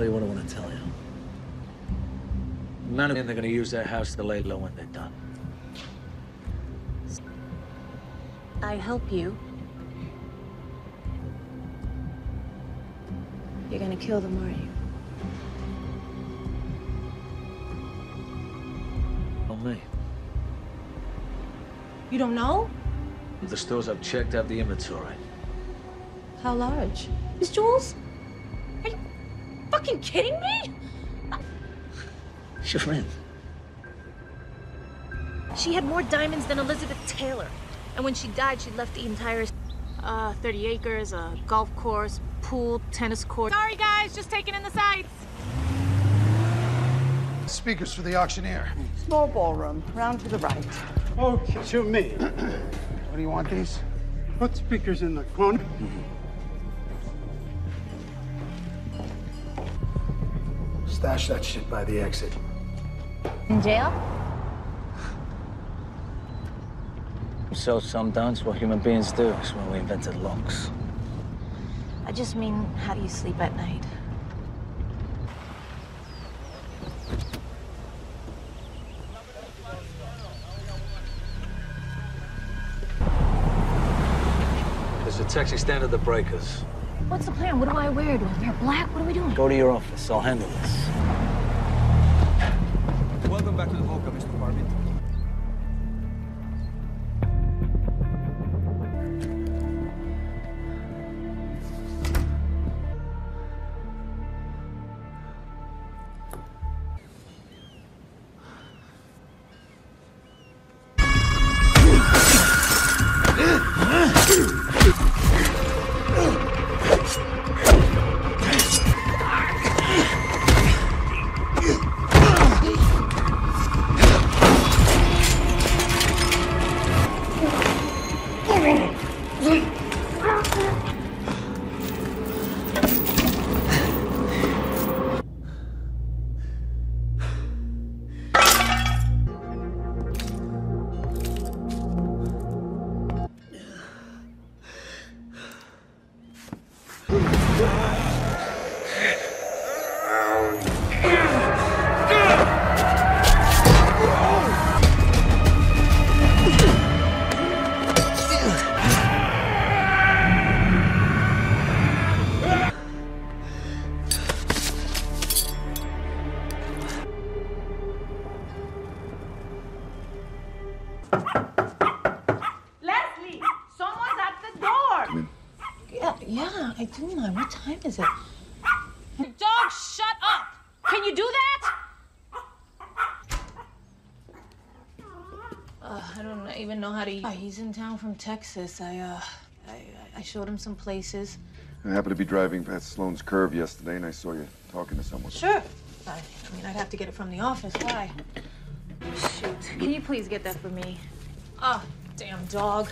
Tell you what I want to tell you. None of them are going to use their house to lay low when they're done. I help you. You're gonna kill them, are you? On me. You don't know? The stores I've checked have the inventory. How large? Miss Jules? Are you fucking kidding me? It's your friend. She had more diamonds than Elizabeth Taylor. And when she died, she left the entire uh, 30 acres, a golf course, pool, tennis court. Sorry, guys, just taking in the sights. Speakers for the auctioneer. Small ballroom, round to the right. Okay, to me. What do you want these? Put speakers in the corner. Stash that shit by the exit. In jail? So sometimes what human beings do is when we invented locks. I just mean, how do you sleep at night? There's a taxi stand at the breakers. What's the plan? What do I wear? Do I wear black? What are we doing? Go to your office. I'll handle this. Town from Texas. I, uh, I, I showed him some places. I happened to be driving past Sloan's Curve yesterday, and I saw you talking to someone. Sure. I, I mean, I'd have to get it from the office. Why? Shoot. Can you please get that for me? Ah, damn dog.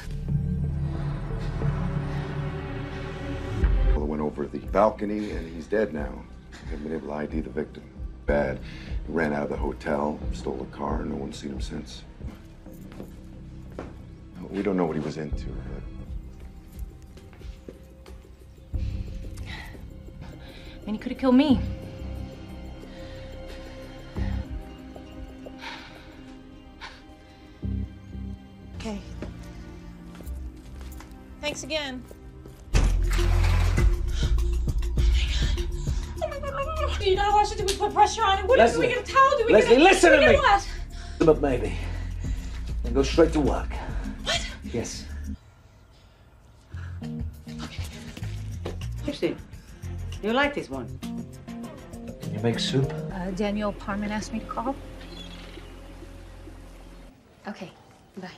Well, went over the balcony, and he's dead now. Haven't been able to ID the victim. Bad. He ran out of the hotel, stole a car, no one's seen him since. We don't know what he was into, but And he could have killed me. Okay. Thanks again. Do you know what should do? We put pressure on it. What do we Leslie. get a towel? Do we Leslie, get a, listen do to get me. What? But maybe. Then go straight to work. What? Yes. Christine, you like this one? Can you make soup? Uh, Daniel Parmitt asked me to call. Okay, bye.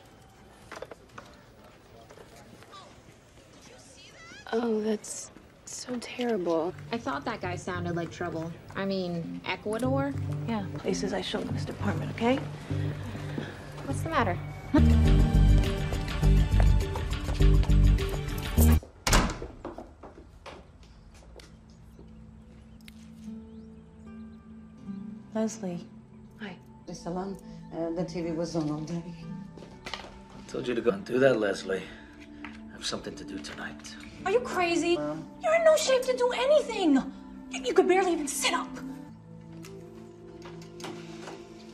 Oh, that's so terrible. I thought that guy sounded like trouble. I mean, Ecuador? Yeah, places I showed Mr. Parmitt, okay? What's the matter? Leslie. Hi. The salon, uh, the TV was on all day. I told you to go and do that, Leslie. I have something to do tonight. Are you crazy? You're in no shape to do anything. You, you could barely even sit up.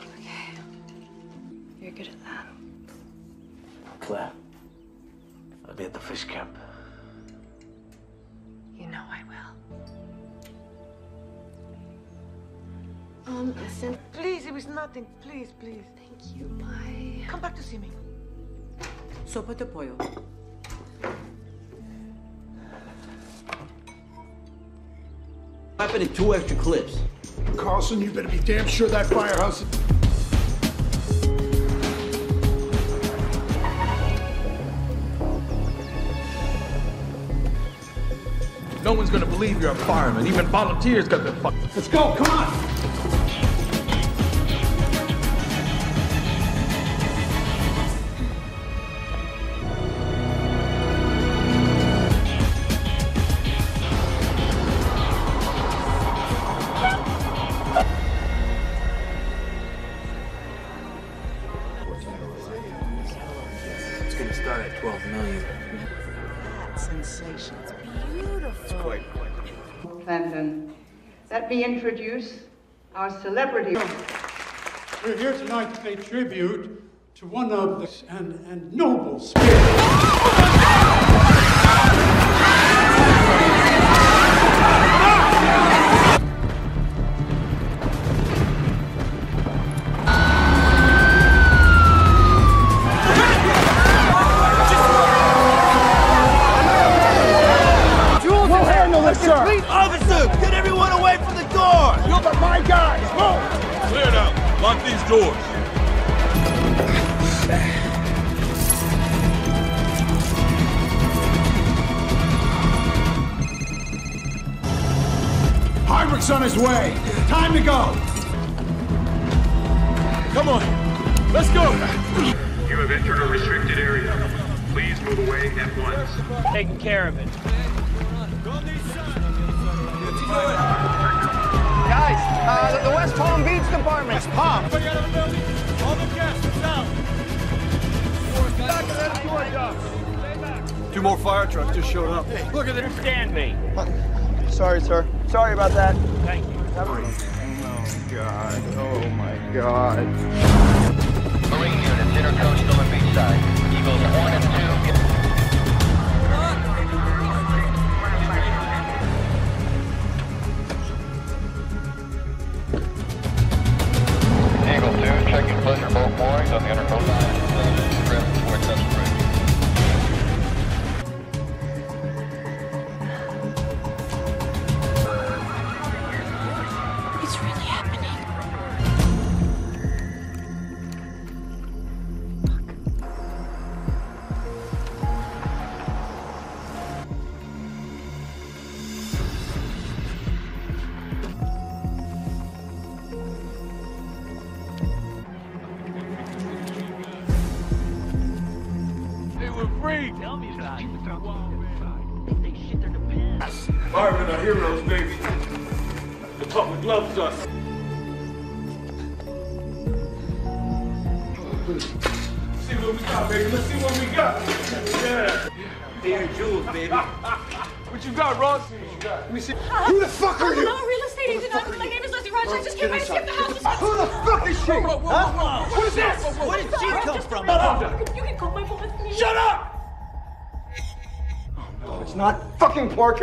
Okay. You're good at that. Claire, I'll be at the fish camp. You know I will. Um, listen. Please, it was nothing. Please, please. Thank you. Bye. Come back to see me. Sopa de pollo. Weapon in two extra clips. Carlson, you better be damn sure that firehouse. No one's gonna believe you're a fireman. Even volunteers got their fuck. Let's go, come on! Introduce our celebrity. We're here tonight to pay tribute to one of the and, and noble spirits. Taking care of it. Guys, uh, the West Palm Beach Department. West Palm. All the guests out. Two more fire trucks just showed up. Look at this. Stand me. Sorry, sir. Sorry about that. Thank you. Oh, my God. Oh, my God. Marine units, intercoastal and beachside. Eagles 1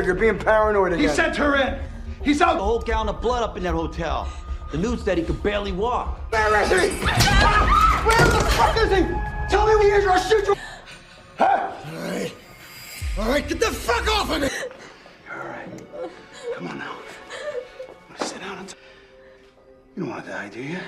fucking Parker. You're being paranoid again. He sent her in. He's out. A whole gallon of blood up in that hotel. The news said he could barely walk. Where is he? Where the fuck is he? Tell me where he is or I'll shoot you. Huh? All right. All right, get the fuck off of me. All right. Come on now. Sit down and. You don't want to die, do you?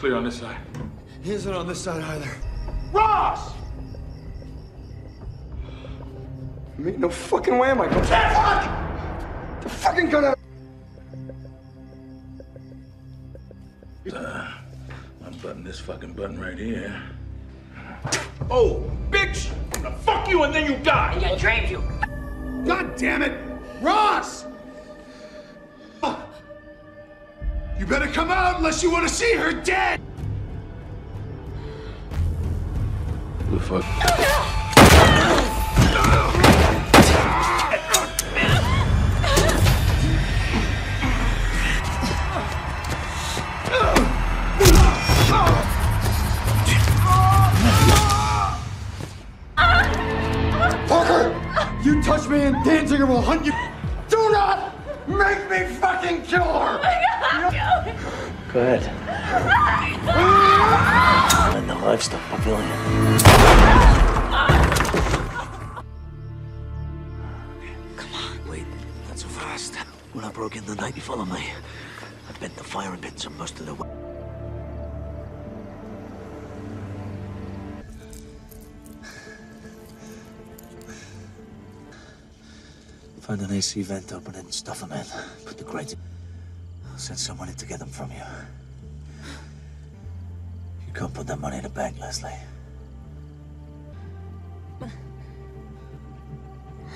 Clear on this side. He isn't on this side either. Ross! Me? No fucking way am I going. Fuck! The fucking gun out. Uh, unbutton this fucking button right here. Oh, bitch! I'm gonna fuck you and then you die! I trained you. God damn it! Ross! You better come out unless you want to see her dead! Who the fuck? Parker! You touch me and Danzinger will hunt you. Do not make me fucking kill her! Oh Go ahead. In the livestock pavilion. Come on. Wait, not so fast. When I broke in the night, you follow me. I bent the firing pins on most of the way. Find an AC vent, open it, and stuff them in. Put the crates. I'll send someone in to get them from you. You can't put that money in a bank, Leslie.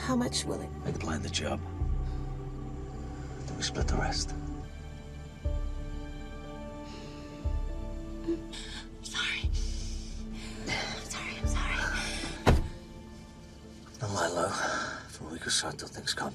How much will it? I could land the job. Then we split the rest. Sorry. I'm sorry, I'm sorry. Don't lie low. For a week or so until things come.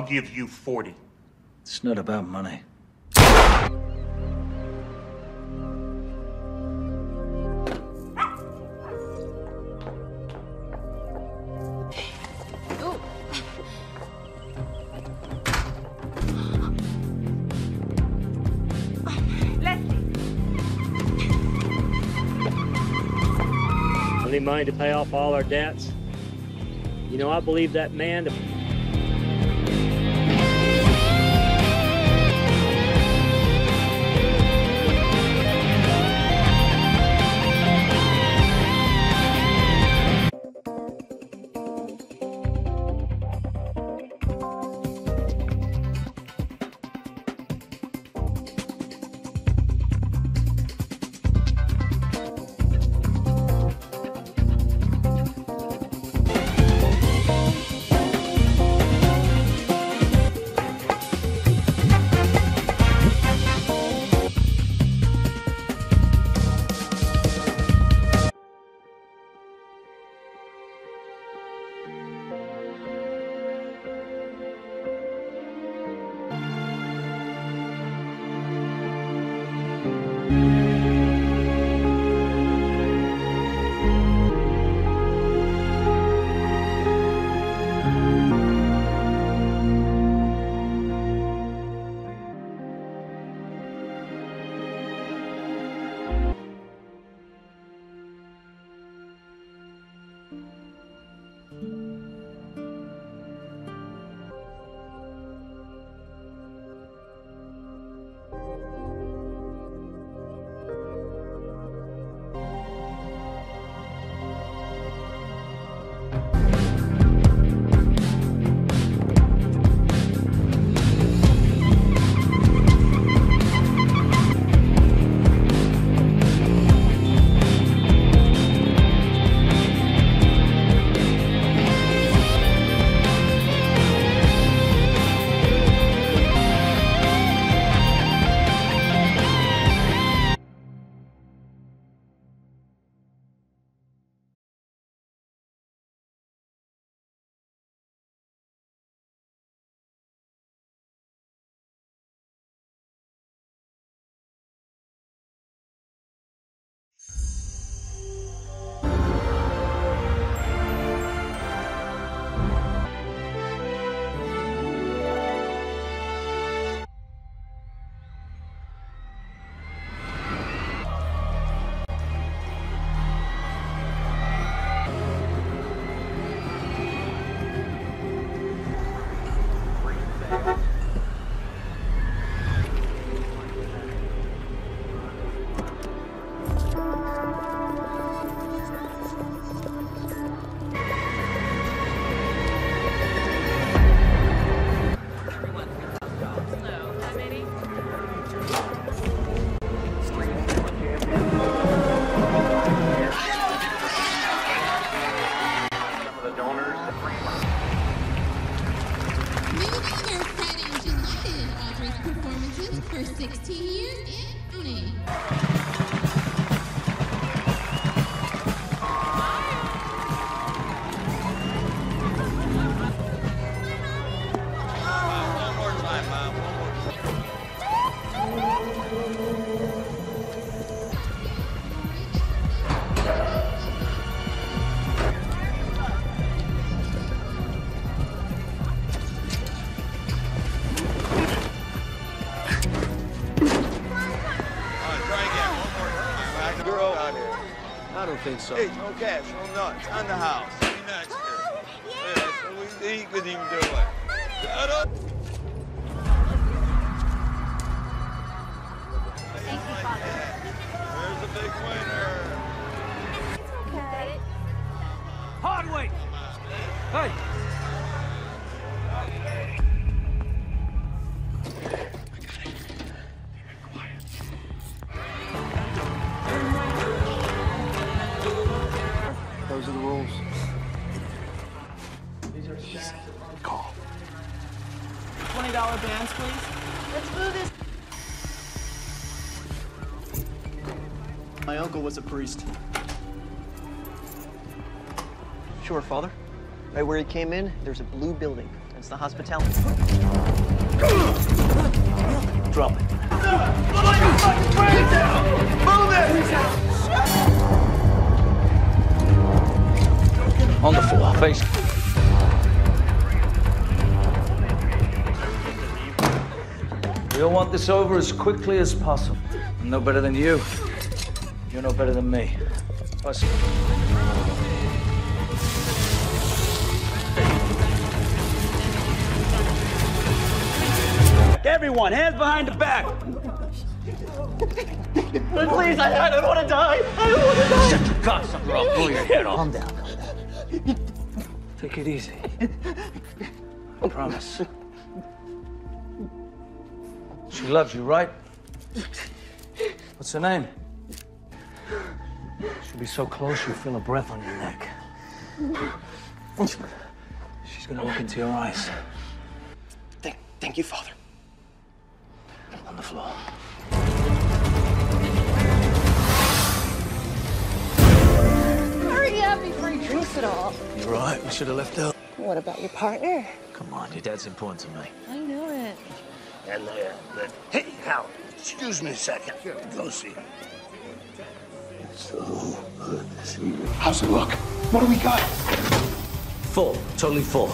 I'll give you 40. It's not about money. I need money to pay off all our debts. You know, I believe that man. To... Moving Hey, no cash, no nuts. On the house. Was a priest. Sure, Father. Right where he came in, there's a blue building. It's the hospitality. Drop it. On the floor, face. We all want this over as quickly as possible. I'm no better than you. You're no better than me. Us. Everyone, hands behind the back. Please, I, I don't want to die. I don't want to die. Shut your guts up or I'll blow your head off. Calm down. Take it easy. I promise. She loves you, right? What's her name? She'll be so close you'll feel her breath on your neck. She's gonna look into your eyes. Thank, thank you, Father. On the floor. Hurry up before he drinks it all. You're right. We should have left out. What about your partner? Come on, your dad's important to me. I know it. And the, the hey, Hal, excuse me a second. Go see him. It's so good to see you. How's it look? What do we got? Full, totally full.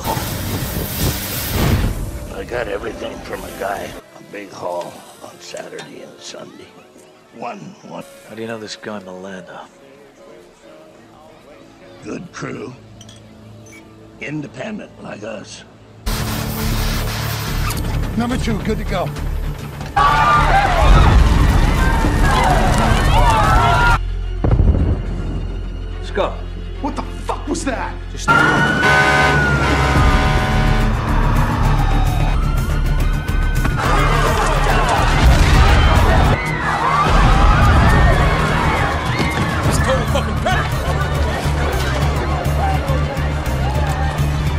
I got everything from a guy. A big haul on Saturday and Sunday. One, one. How do you know this guy Milano? Good crew. Independent like us. Number two, good to go. Ah! Let's go. What the fuck was that? Just. It's total fucking panic.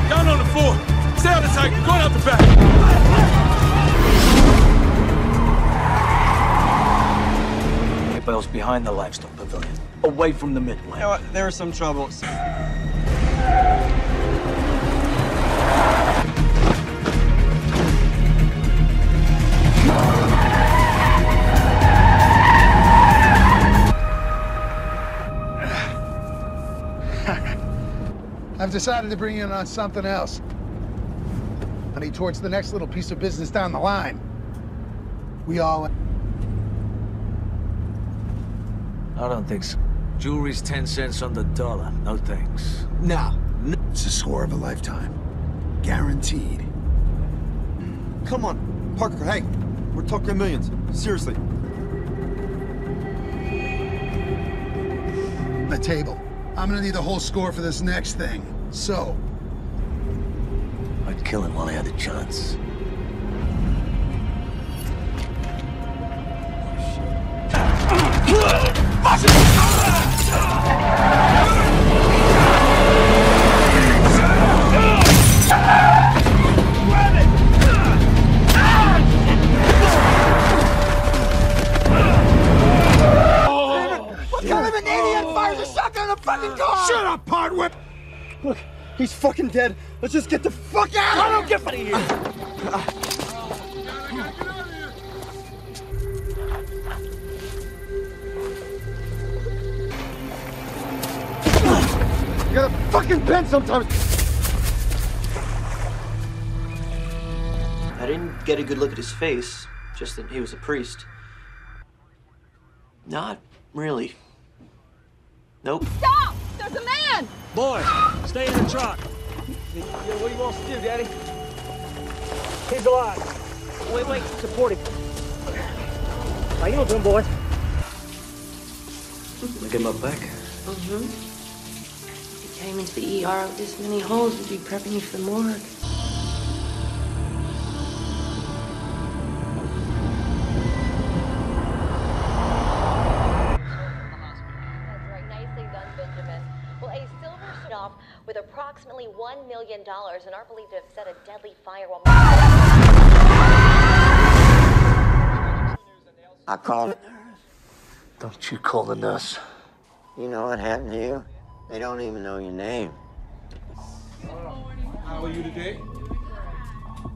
Down on the floor. Stay on the side. Going out the back. Anybody else behind the livestock pavilion? Away from the midway. You know what? There are some troubles. I've decided to bring you in on something else. Honey, towards the next little piece of business down the line. We all. I don't think so. Jewelry's 10 cents on the dollar. No thanks. No. It's a score of a lifetime. Guaranteed. Come on, Parker, hey. We're talking millions. Seriously. The table. I'm gonna need the whole score for this next thing. So, I'd kill him while I had the chance. Up, Partwhip! Look, he's fucking dead. Let's just get the fuck out! I don't get out of here! Ah, ah. You gotta fucking bend sometimes. I didn't get a good look at his face, just that he was a priest. Not really. Nope. Stop! There's! Boy, stay in the truck. Yeah, what do you want us to do, Daddy? He's alive. Wait, wait, support him. How you doing, boys? Look at my back. Mm-hmm. If you came into the ER with this many holes, we'd be prepping you for the morgue. $1 million and are believed to have set a deadly fire while. I called it. Don't you call the nurse. You know what happened to you? They don't even know your name. How are you today?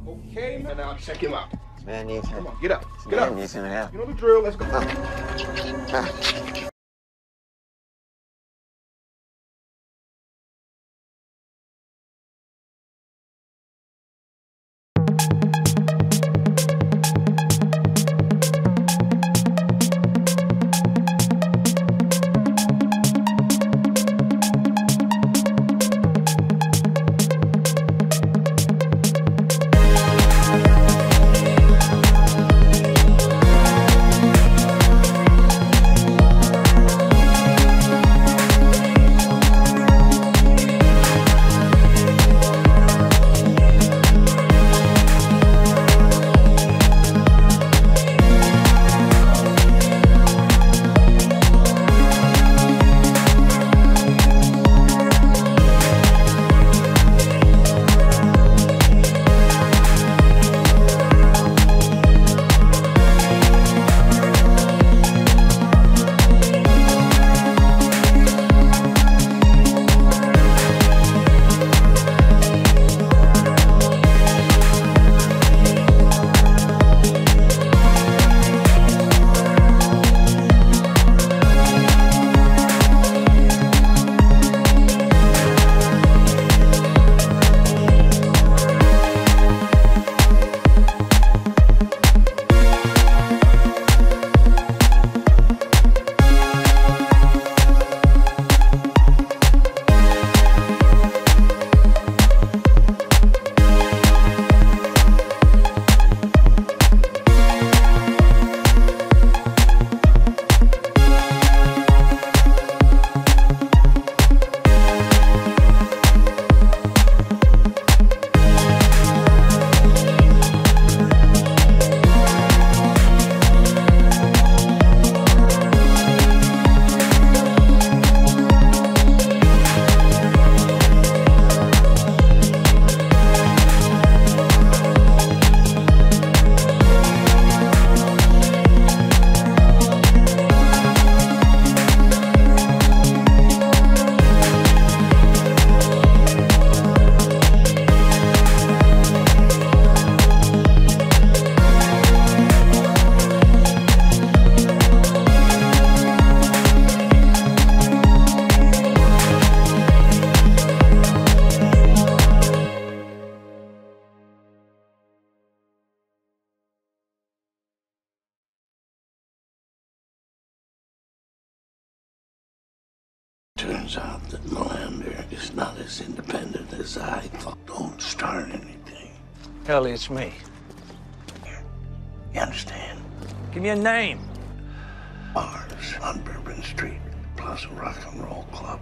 Okay, man. Now check him out. Man needs Come on, get up. Get Man up. needs to have. You know the drill. Let's go. independent as I thought. Don't start anything. Ellie, it's me. You understand? Give me a name. Mars on Bourbon Street, Plaza Rock and Roll Club.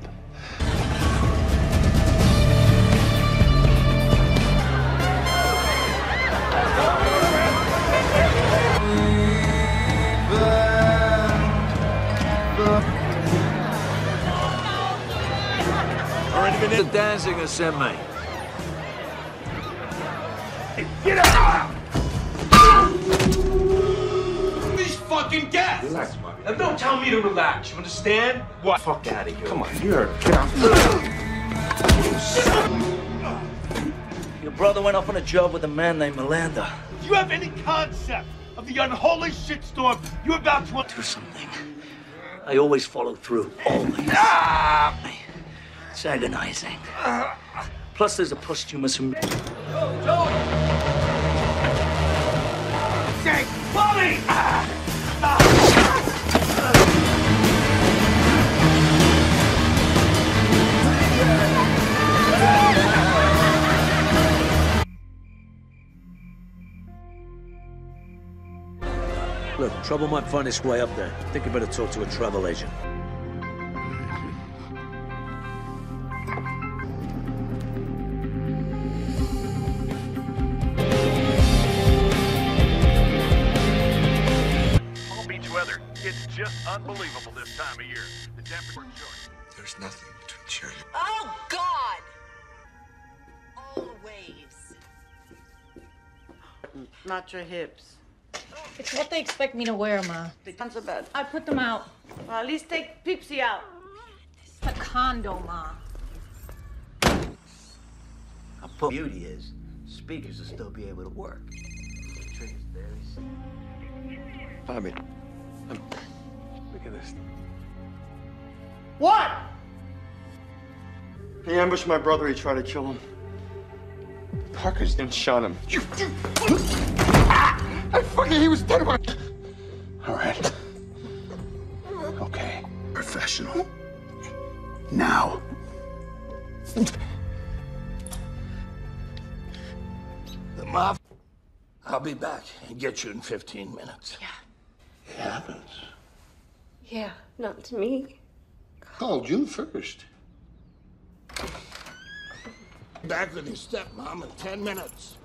The Danzinger sent me. Get out! These fucking gas! Relax, buddy. Now don't tell me to relax, you understand? What? Fuck out of here. Come on, you're get out. Your brother went off on a job with a man named Melander. Do you have any concept of the unholy shitstorm you're about to do something? I always follow through. Always. Ah! It's agonizing. Plus, there's a posthumous. Say, Bobby! Look, trouble might find its way up there. Think you better talk to a travel agent. It's just unbelievable this time of year. The temperature showing. There's nothing between Shirley. Oh, God! Always. Not your hips. It's what they expect me to wear, Ma. They sound so bad. I put them out. Well, at least take Peepsy out. It's a condo, Ma. How beauty is, speakers will still be able to work. The trick is very simple. Bobby. Look at this. What? He ambushed my brother. He tried to kill him. Parker's then shot him. You, you. Ah! I fucking. He was dead. All right. Okay. Professional. Now. The mob. I'll be back and get you in 15 minutes. Yeah. It happens. Yeah, not to me. Called you first. Back with your stepmom in 10 minutes.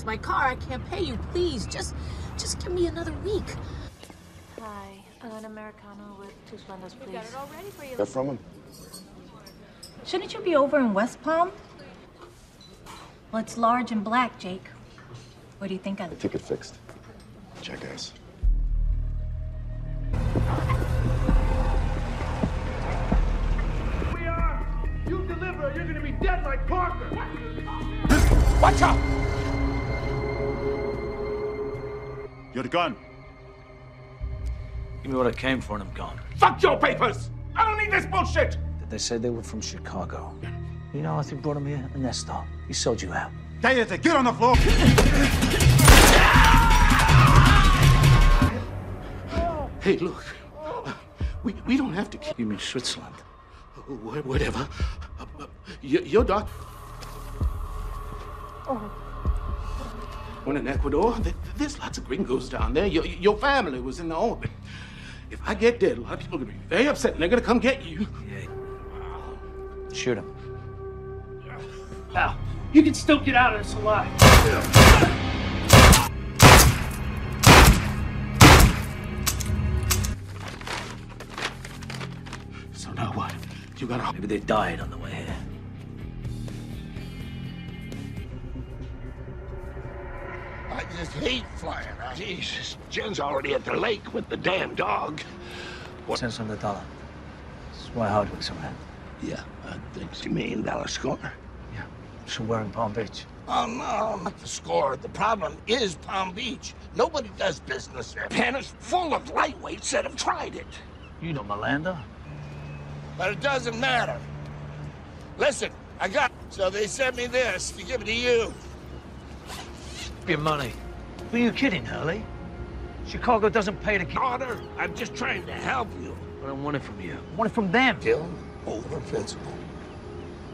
That's my car. I can't pay you. Please, just, just give me another week. Hi, an Americano with two Splendas, please. got it all ready for you. That from him? Shouldn't you be over in West Palm? Well, it's large and black, Jake. What do you think of it? Ticket fixed. Jackass. We are. You deliver, you're gonna be dead like Parker. Watch out! You're the gun. Give me what I came for and I'm gone. Fuck your papers! I don't need this bullshit! Did they say they were from Chicago? You know, I Arthur brought them here. Ernesto. He sold you out. Cállate, get on the floor! Hey, look. We, we don't have to keep You mean Switzerland? Whatever. Uh, uh, Your, your doc. Oh. When in Ecuador. There's lots of gringos down there. Your, your family was in the orbit. If I get dead, a lot of people are gonna be very upset and they're gonna come get you. Shoot him. Now, you can still get out of this alive. So now what? You gotta. Maybe they died on the way here. I just hate flying out. Jesus, Jen's already at the lake with the damn dog. What? Cents on the dollar. That's why Hardwick's around. Yeah, I think so. You mean dollar score? Yeah. So we're in Palm Beach. Oh, no, not the score. The problem is Palm Beach. Nobody does business there. Pan is full of lightweights that have tried it. You know Melander? But it doesn't matter. Listen, I got... So they sent me this to give it to you. Your money. Were you kidding, Hurley? Chicago doesn't pay to keep... Order, I'm just trying to help you. I don't want it from you. I want it from them. Kill over principle.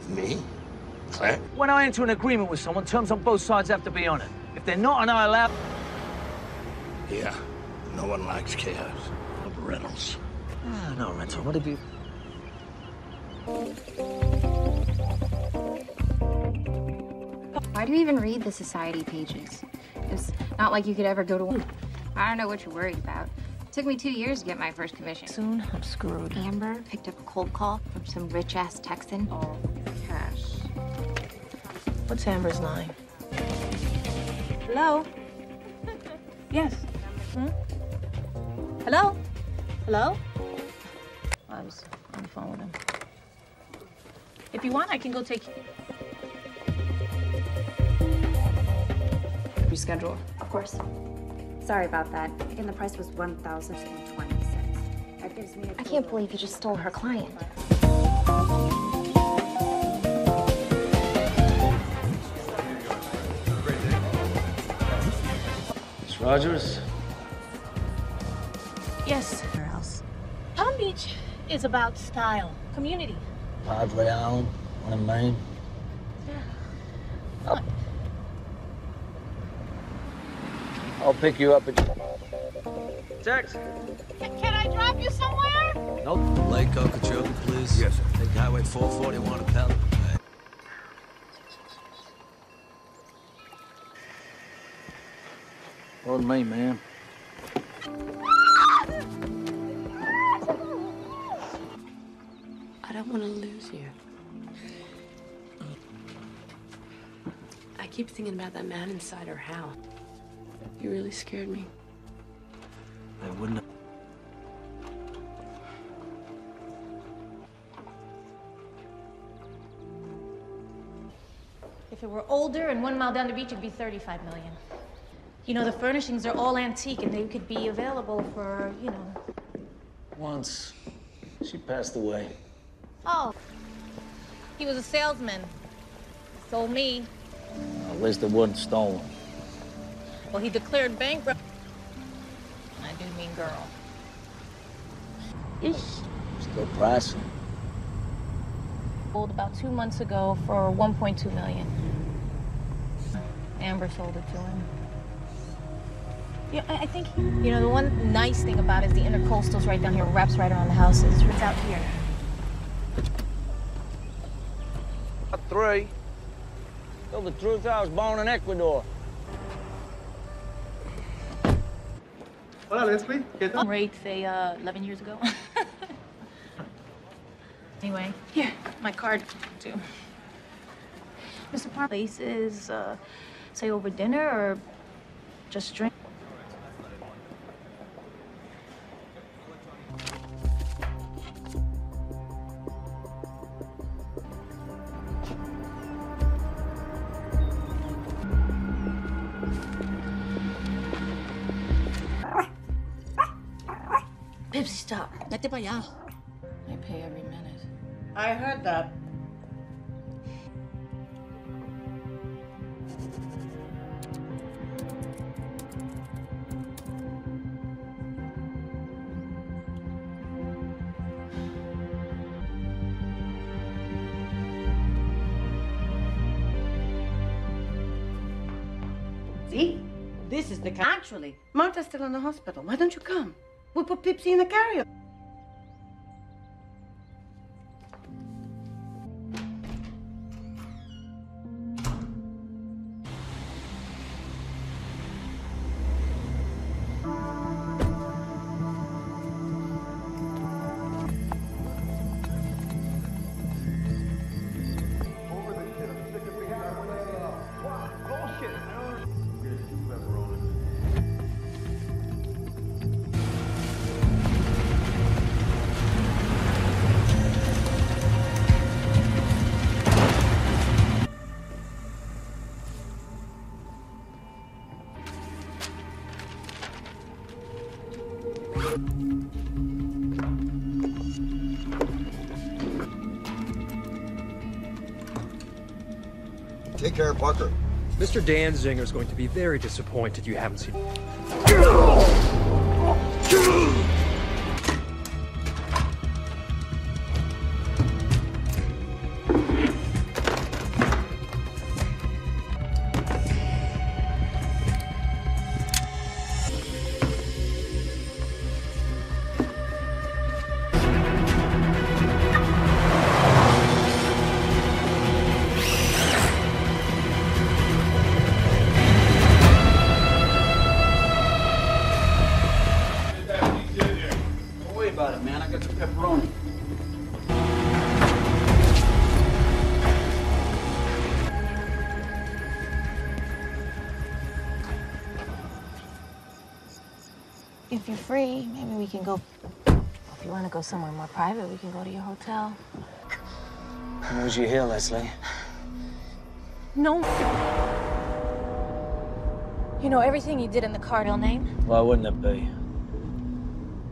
Me? Clint? When I enter an agreement with someone, terms on both sides have to be on it. If they're not, and I allow... Yeah, no one likes chaos. Reynolds. Ah, no, Rental. What have you... Why do you even read the society pages? It's not like you could ever go to one. I don't know what you're worried about. It took me two years to get my first commission. Soon I'm screwed. Amber picked up a cold call from some rich ass Texan. All cash. What's Amber's line? Hello? yes. Hmm? Hello? Hello? I was on the phone with him. If you want, I can go take you. Reschedule. Of course. Sorry about that. Again, the price was 1026 That gives me a I can't believe you just stole her client. Miss Rogers? Yes. Where else? Palm Beach is about style, community. Padre Island, one in Maine. I'll pick you up at... Text. Can, can I drop you somewhere? Nope. Lake Okeechobee, please. Yes, sir. Take Highway 441 to Pelican. On me, man. I don't want to lose you. I keep thinking about that man inside her house. You really scared me. I wouldn't If it were older and one mile down the beach, it'd be 35 million. You know, the furnishings are all antique and they could be available for, you know. Once. She passed away. Oh. He was a salesman. Sold me. At least it wasn't stolen. Well, he declared bankrupt. I do mean girl. Ish. Still pricing. Sold about two months ago for 1.2 million. Amber sold it to him. Yeah, I I think, you know, the one nice thing about it is the intercoastal's right down here, wraps right around the houses. It's out here. Three. Tell the truth, I was born in Ecuador. Hola, Leslie. ¿Qué tal? Say, uh, 11 years ago. anyway, here, my card, too. Mr. Park, places, uh, say over dinner or just drink? Well, yeah. I pay every minute. I heard that. See? This is the... Actually, Marta's still in the hospital. Why don't you come? We'll put Pipsy in the carrier. Take care, of Parker. Mr. Danzinger is going to be very disappointed you haven't seen. Free, maybe we can go. If you want to go somewhere more private, we can go to your hotel. Who's you here, Leslie? No. You know everything you did in the car, real name? Why wouldn't it be?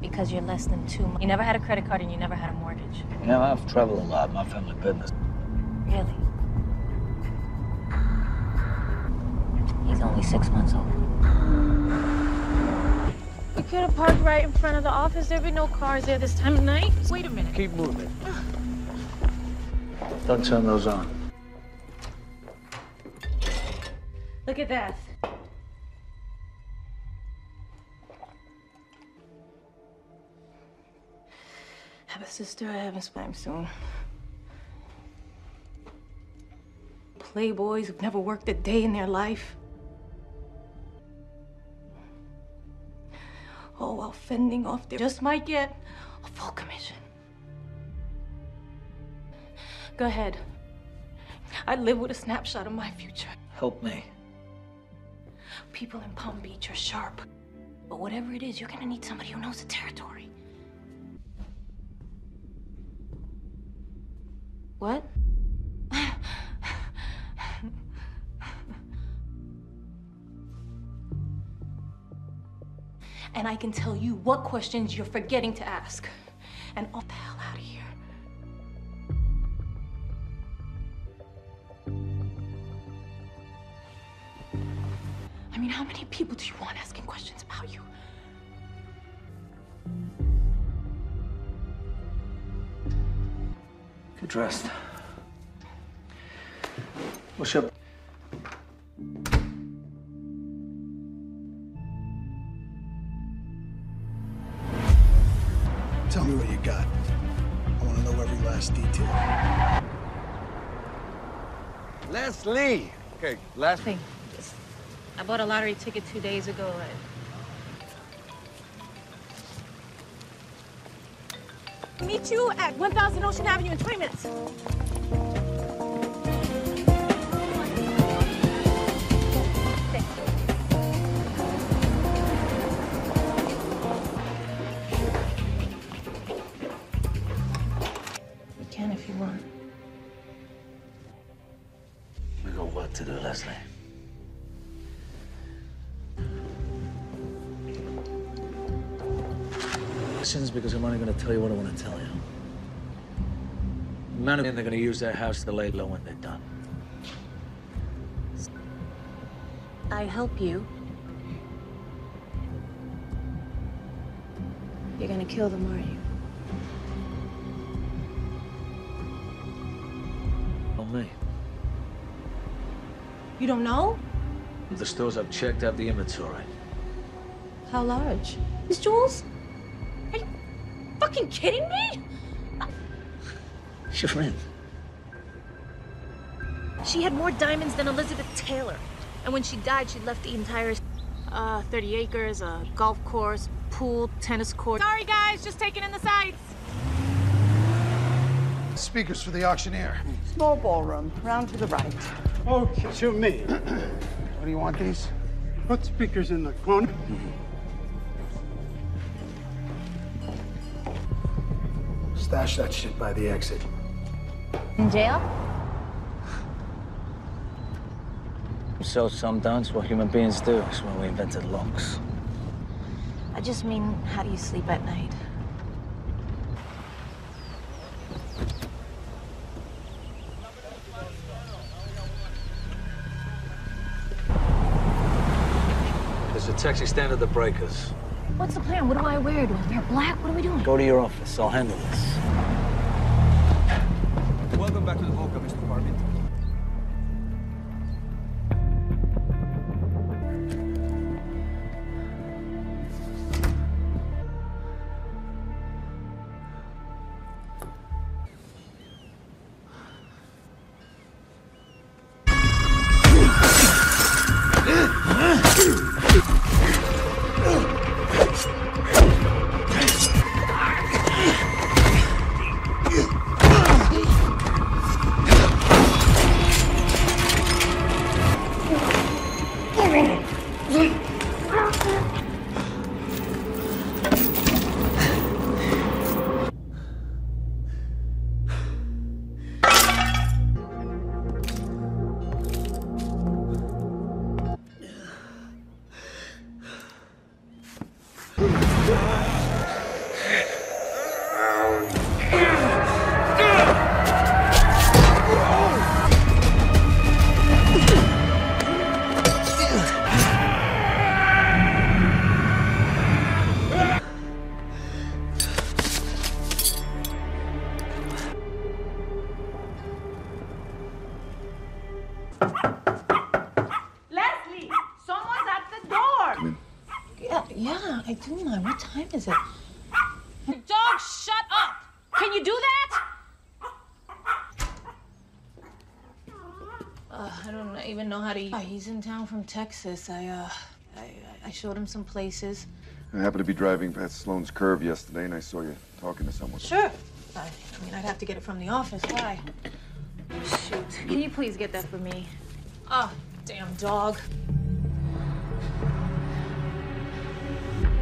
Because you're less than two. You never had a credit card and you never had a mortgage. You know, I've traveled a lot, my family business. Really? He's only six months old. Could have parked right in front of the office. There'd be no cars there this time of night. Wait a minute. Keep moving. Don't turn those on. Look at that. have a sister I haven't spent soon. Playboys who've never worked a day in their life. Oh, while fending off their just might get a full commission. Go ahead. I live with a snapshot of my future. Help me. People in Palm Beach are sharp. But whatever it is, you're gonna need somebody who knows the territory. What? And I can tell you what questions you're forgetting to ask. And off the hell out of here. I mean, how many people do you want asking questions about you? Get dressed. What's up? Know last detail. Leslie! Okay, last thing. I bought a lottery ticket two days ago. Meet you at 1000 Ocean Avenue in 20 minutes. Questions because I'm only going to tell you what I want to tell you. None of them they're going to use their house to lay low when they're done. I help you. You're gonna kill them, are you? On me. You don't know? The stores I've checked have the inventory. How large? Miss Jules? Are you fucking kidding me? It's your friend. She had more diamonds than Elizabeth Taylor. And when she died, she left the entire uh, 30 acres, a golf course, pool, tennis court. Sorry, guys, just taking in the sights. Speakers for the auctioneer. Small ballroom, round to the right. Okay, to me. What do you want these? Put speakers in the corner. Stash that shit by the exit. In jail? So sometimes what human beings do is when we invented locks. I just mean, how do you sleep at night? There's a taxi stand at the breakers. What's the plan? What do I wear? Do I wear black? What are we doing? Go to your office. I'll handle this. He's in town from Texas. I uh, I, I showed him some places. I happened to be driving past Sloan's Curve yesterday, and I saw you talking to someone. Sure. I, I mean, I'd have to get it from the office. Why? Shoot. Can you please get that for me? Oh, damn dog.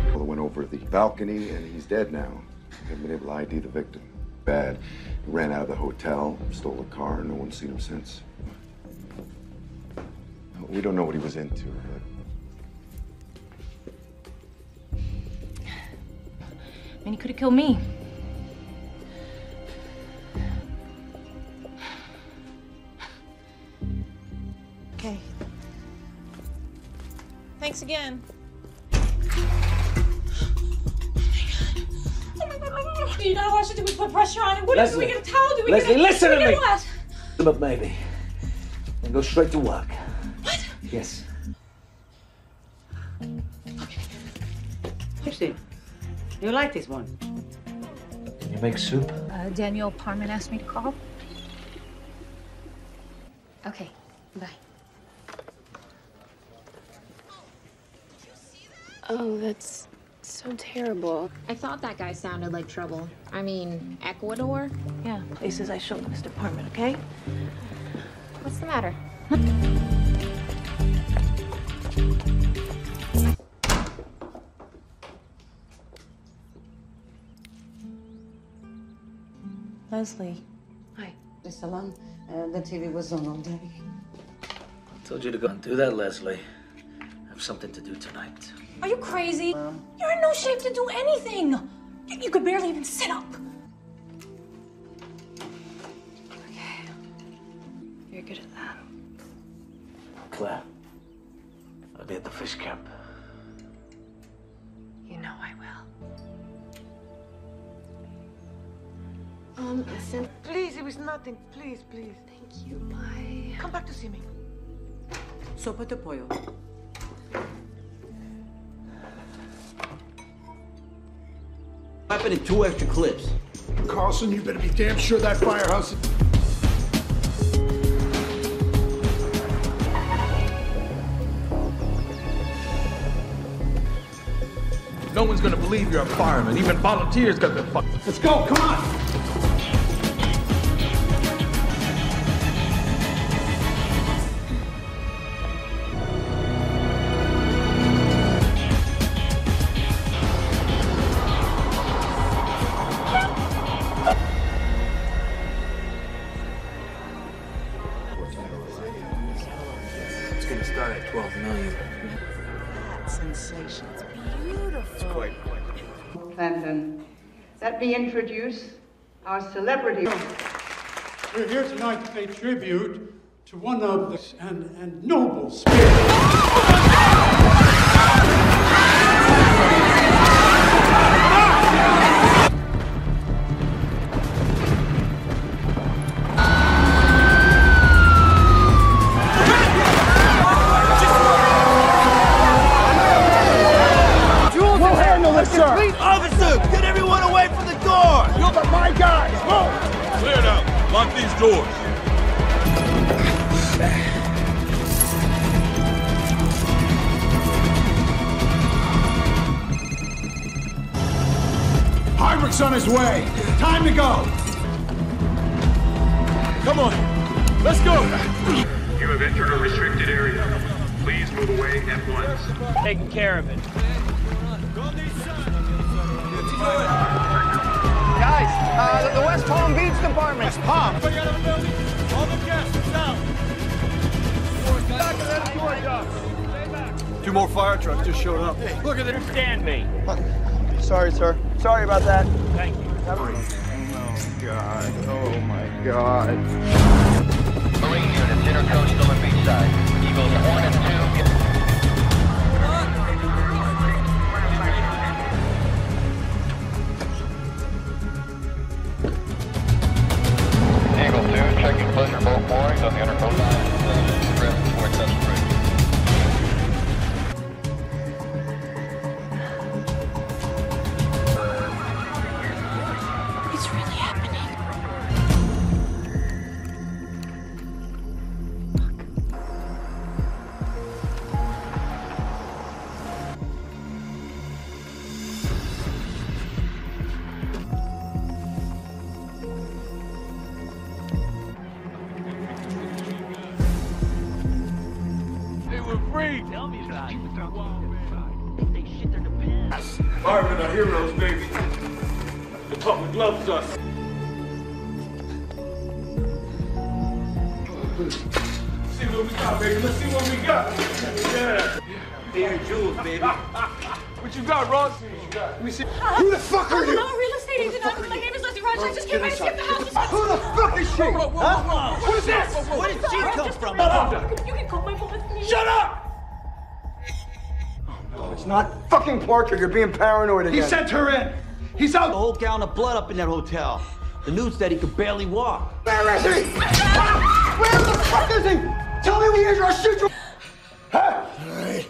Well, it went over the balcony, and he's dead now. I Haven't been able to ID the victim. Bad. He ran out of the hotel, stole a car, no one's seen him since. We don't know what he was into, but I mean, he could have killed me. Okay. Thanks again. Oh my god, oh my god. Oh do you not watch it? Do we put pressure on it? What do we Leslie. get a towel? Do we Leslie, get a, listen do we to me. What? But maybe. Then go straight to work. What? Yes. Christine, you like this one? Can you make soup? Uh, Daniel Parmitt asked me to call. Okay, bye. Oh, that's so terrible. I thought that guy sounded like trouble. I mean, Ecuador? Yeah, places I showed Mr. Parmitt, okay? What's the matter? Leslie. Hi, the salon. Uh, the TV was on all day. I Told you to go and do that, Leslie. I have something to do tonight. Are you crazy? You're in no shape to do anything. You, you could barely even sit up. Okay. You're good at that. Claire, nothing. Please, please. Thank you. Bye. Come back to see me. Sopa de pollo. Weapon and two extra clips. Carlson, you better be damn sure that firehouse. No one's gonna believe you're a fireman. Even volunteers got the fuck. Let's go, come on! Celebrity. We're here tonight to pay tribute to one of the and, and noble spirits. Thank you. Oh, my God. Oh, my God. Marine units, intercoastal and beachside. Eagles 1 and 2. Eagle 2, checking pleasure boat moorings on the intercoastal. Fucking Parker. You're being paranoid again. He sent her in. He's out. A out. whole gallon of blood up in that hotel. The news said he could barely walk. Where is he? Where the fuck is he? Tell me we or I'll shoot you. Huh? All right.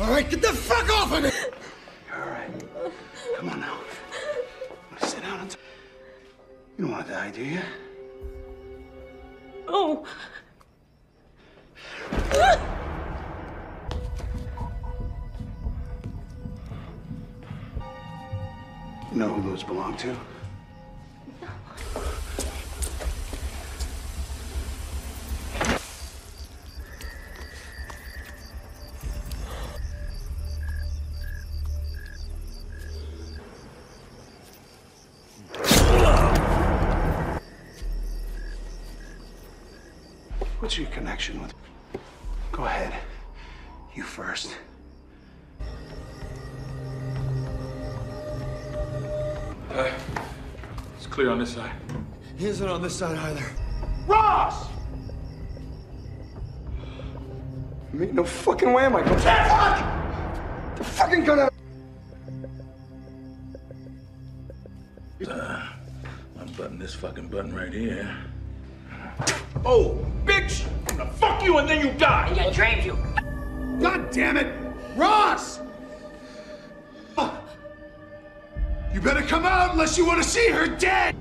All right, get the fuck off of me. All right. Come on now. Sit down and. You don't want to die, do you? Oh. You know who those belong to? What's your connection with? Go ahead. You first. Uh, it's clear on this side. He isn't on this side either. Ross! Me? No fucking way am I going. Fuck! The fucking gun out. Uh, unbutton this fucking button right here. Oh, bitch! I'm gonna fuck you and then you die! In your dreams, you. God damn it! Ross! You better come out unless you want to see her dead!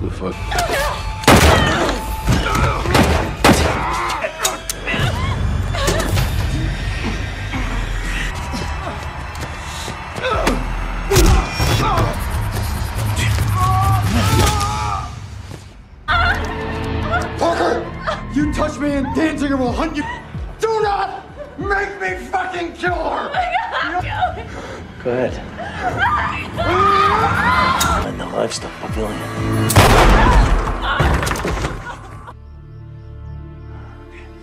The fuck? Parker! You touch me and Danzinger will hunt you. Do not make me fucking kill her! Go ahead. In the livestock pavilion.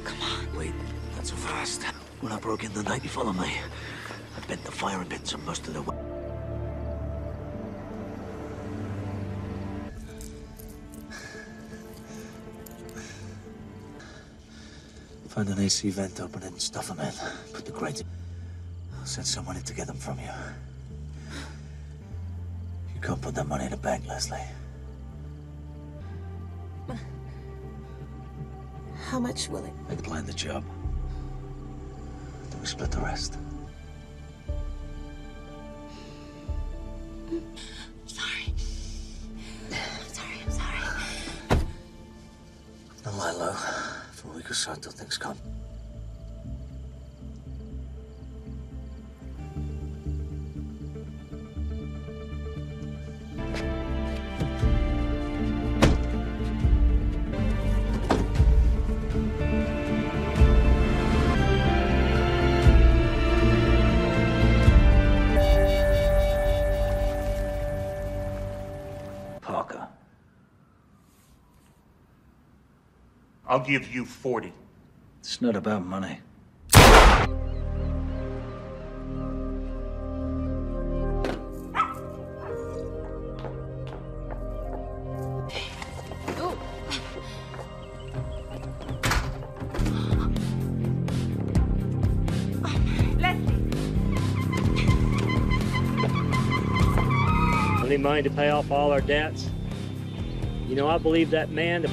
Come on, wait. Not so fast. When I broke in the night, you follow me. I bent the firing pins and most of the way. Find an AC vent, open it, and stuff them in. Put the crates in. I'll send someone in to get them from you. You can't put that money in a bank, Leslie. How much will it? I planned the job. Then we split the rest. Or so until things calm. Give you 40. It's not about money. Any money to pay off all our debts? You know, I believe that man.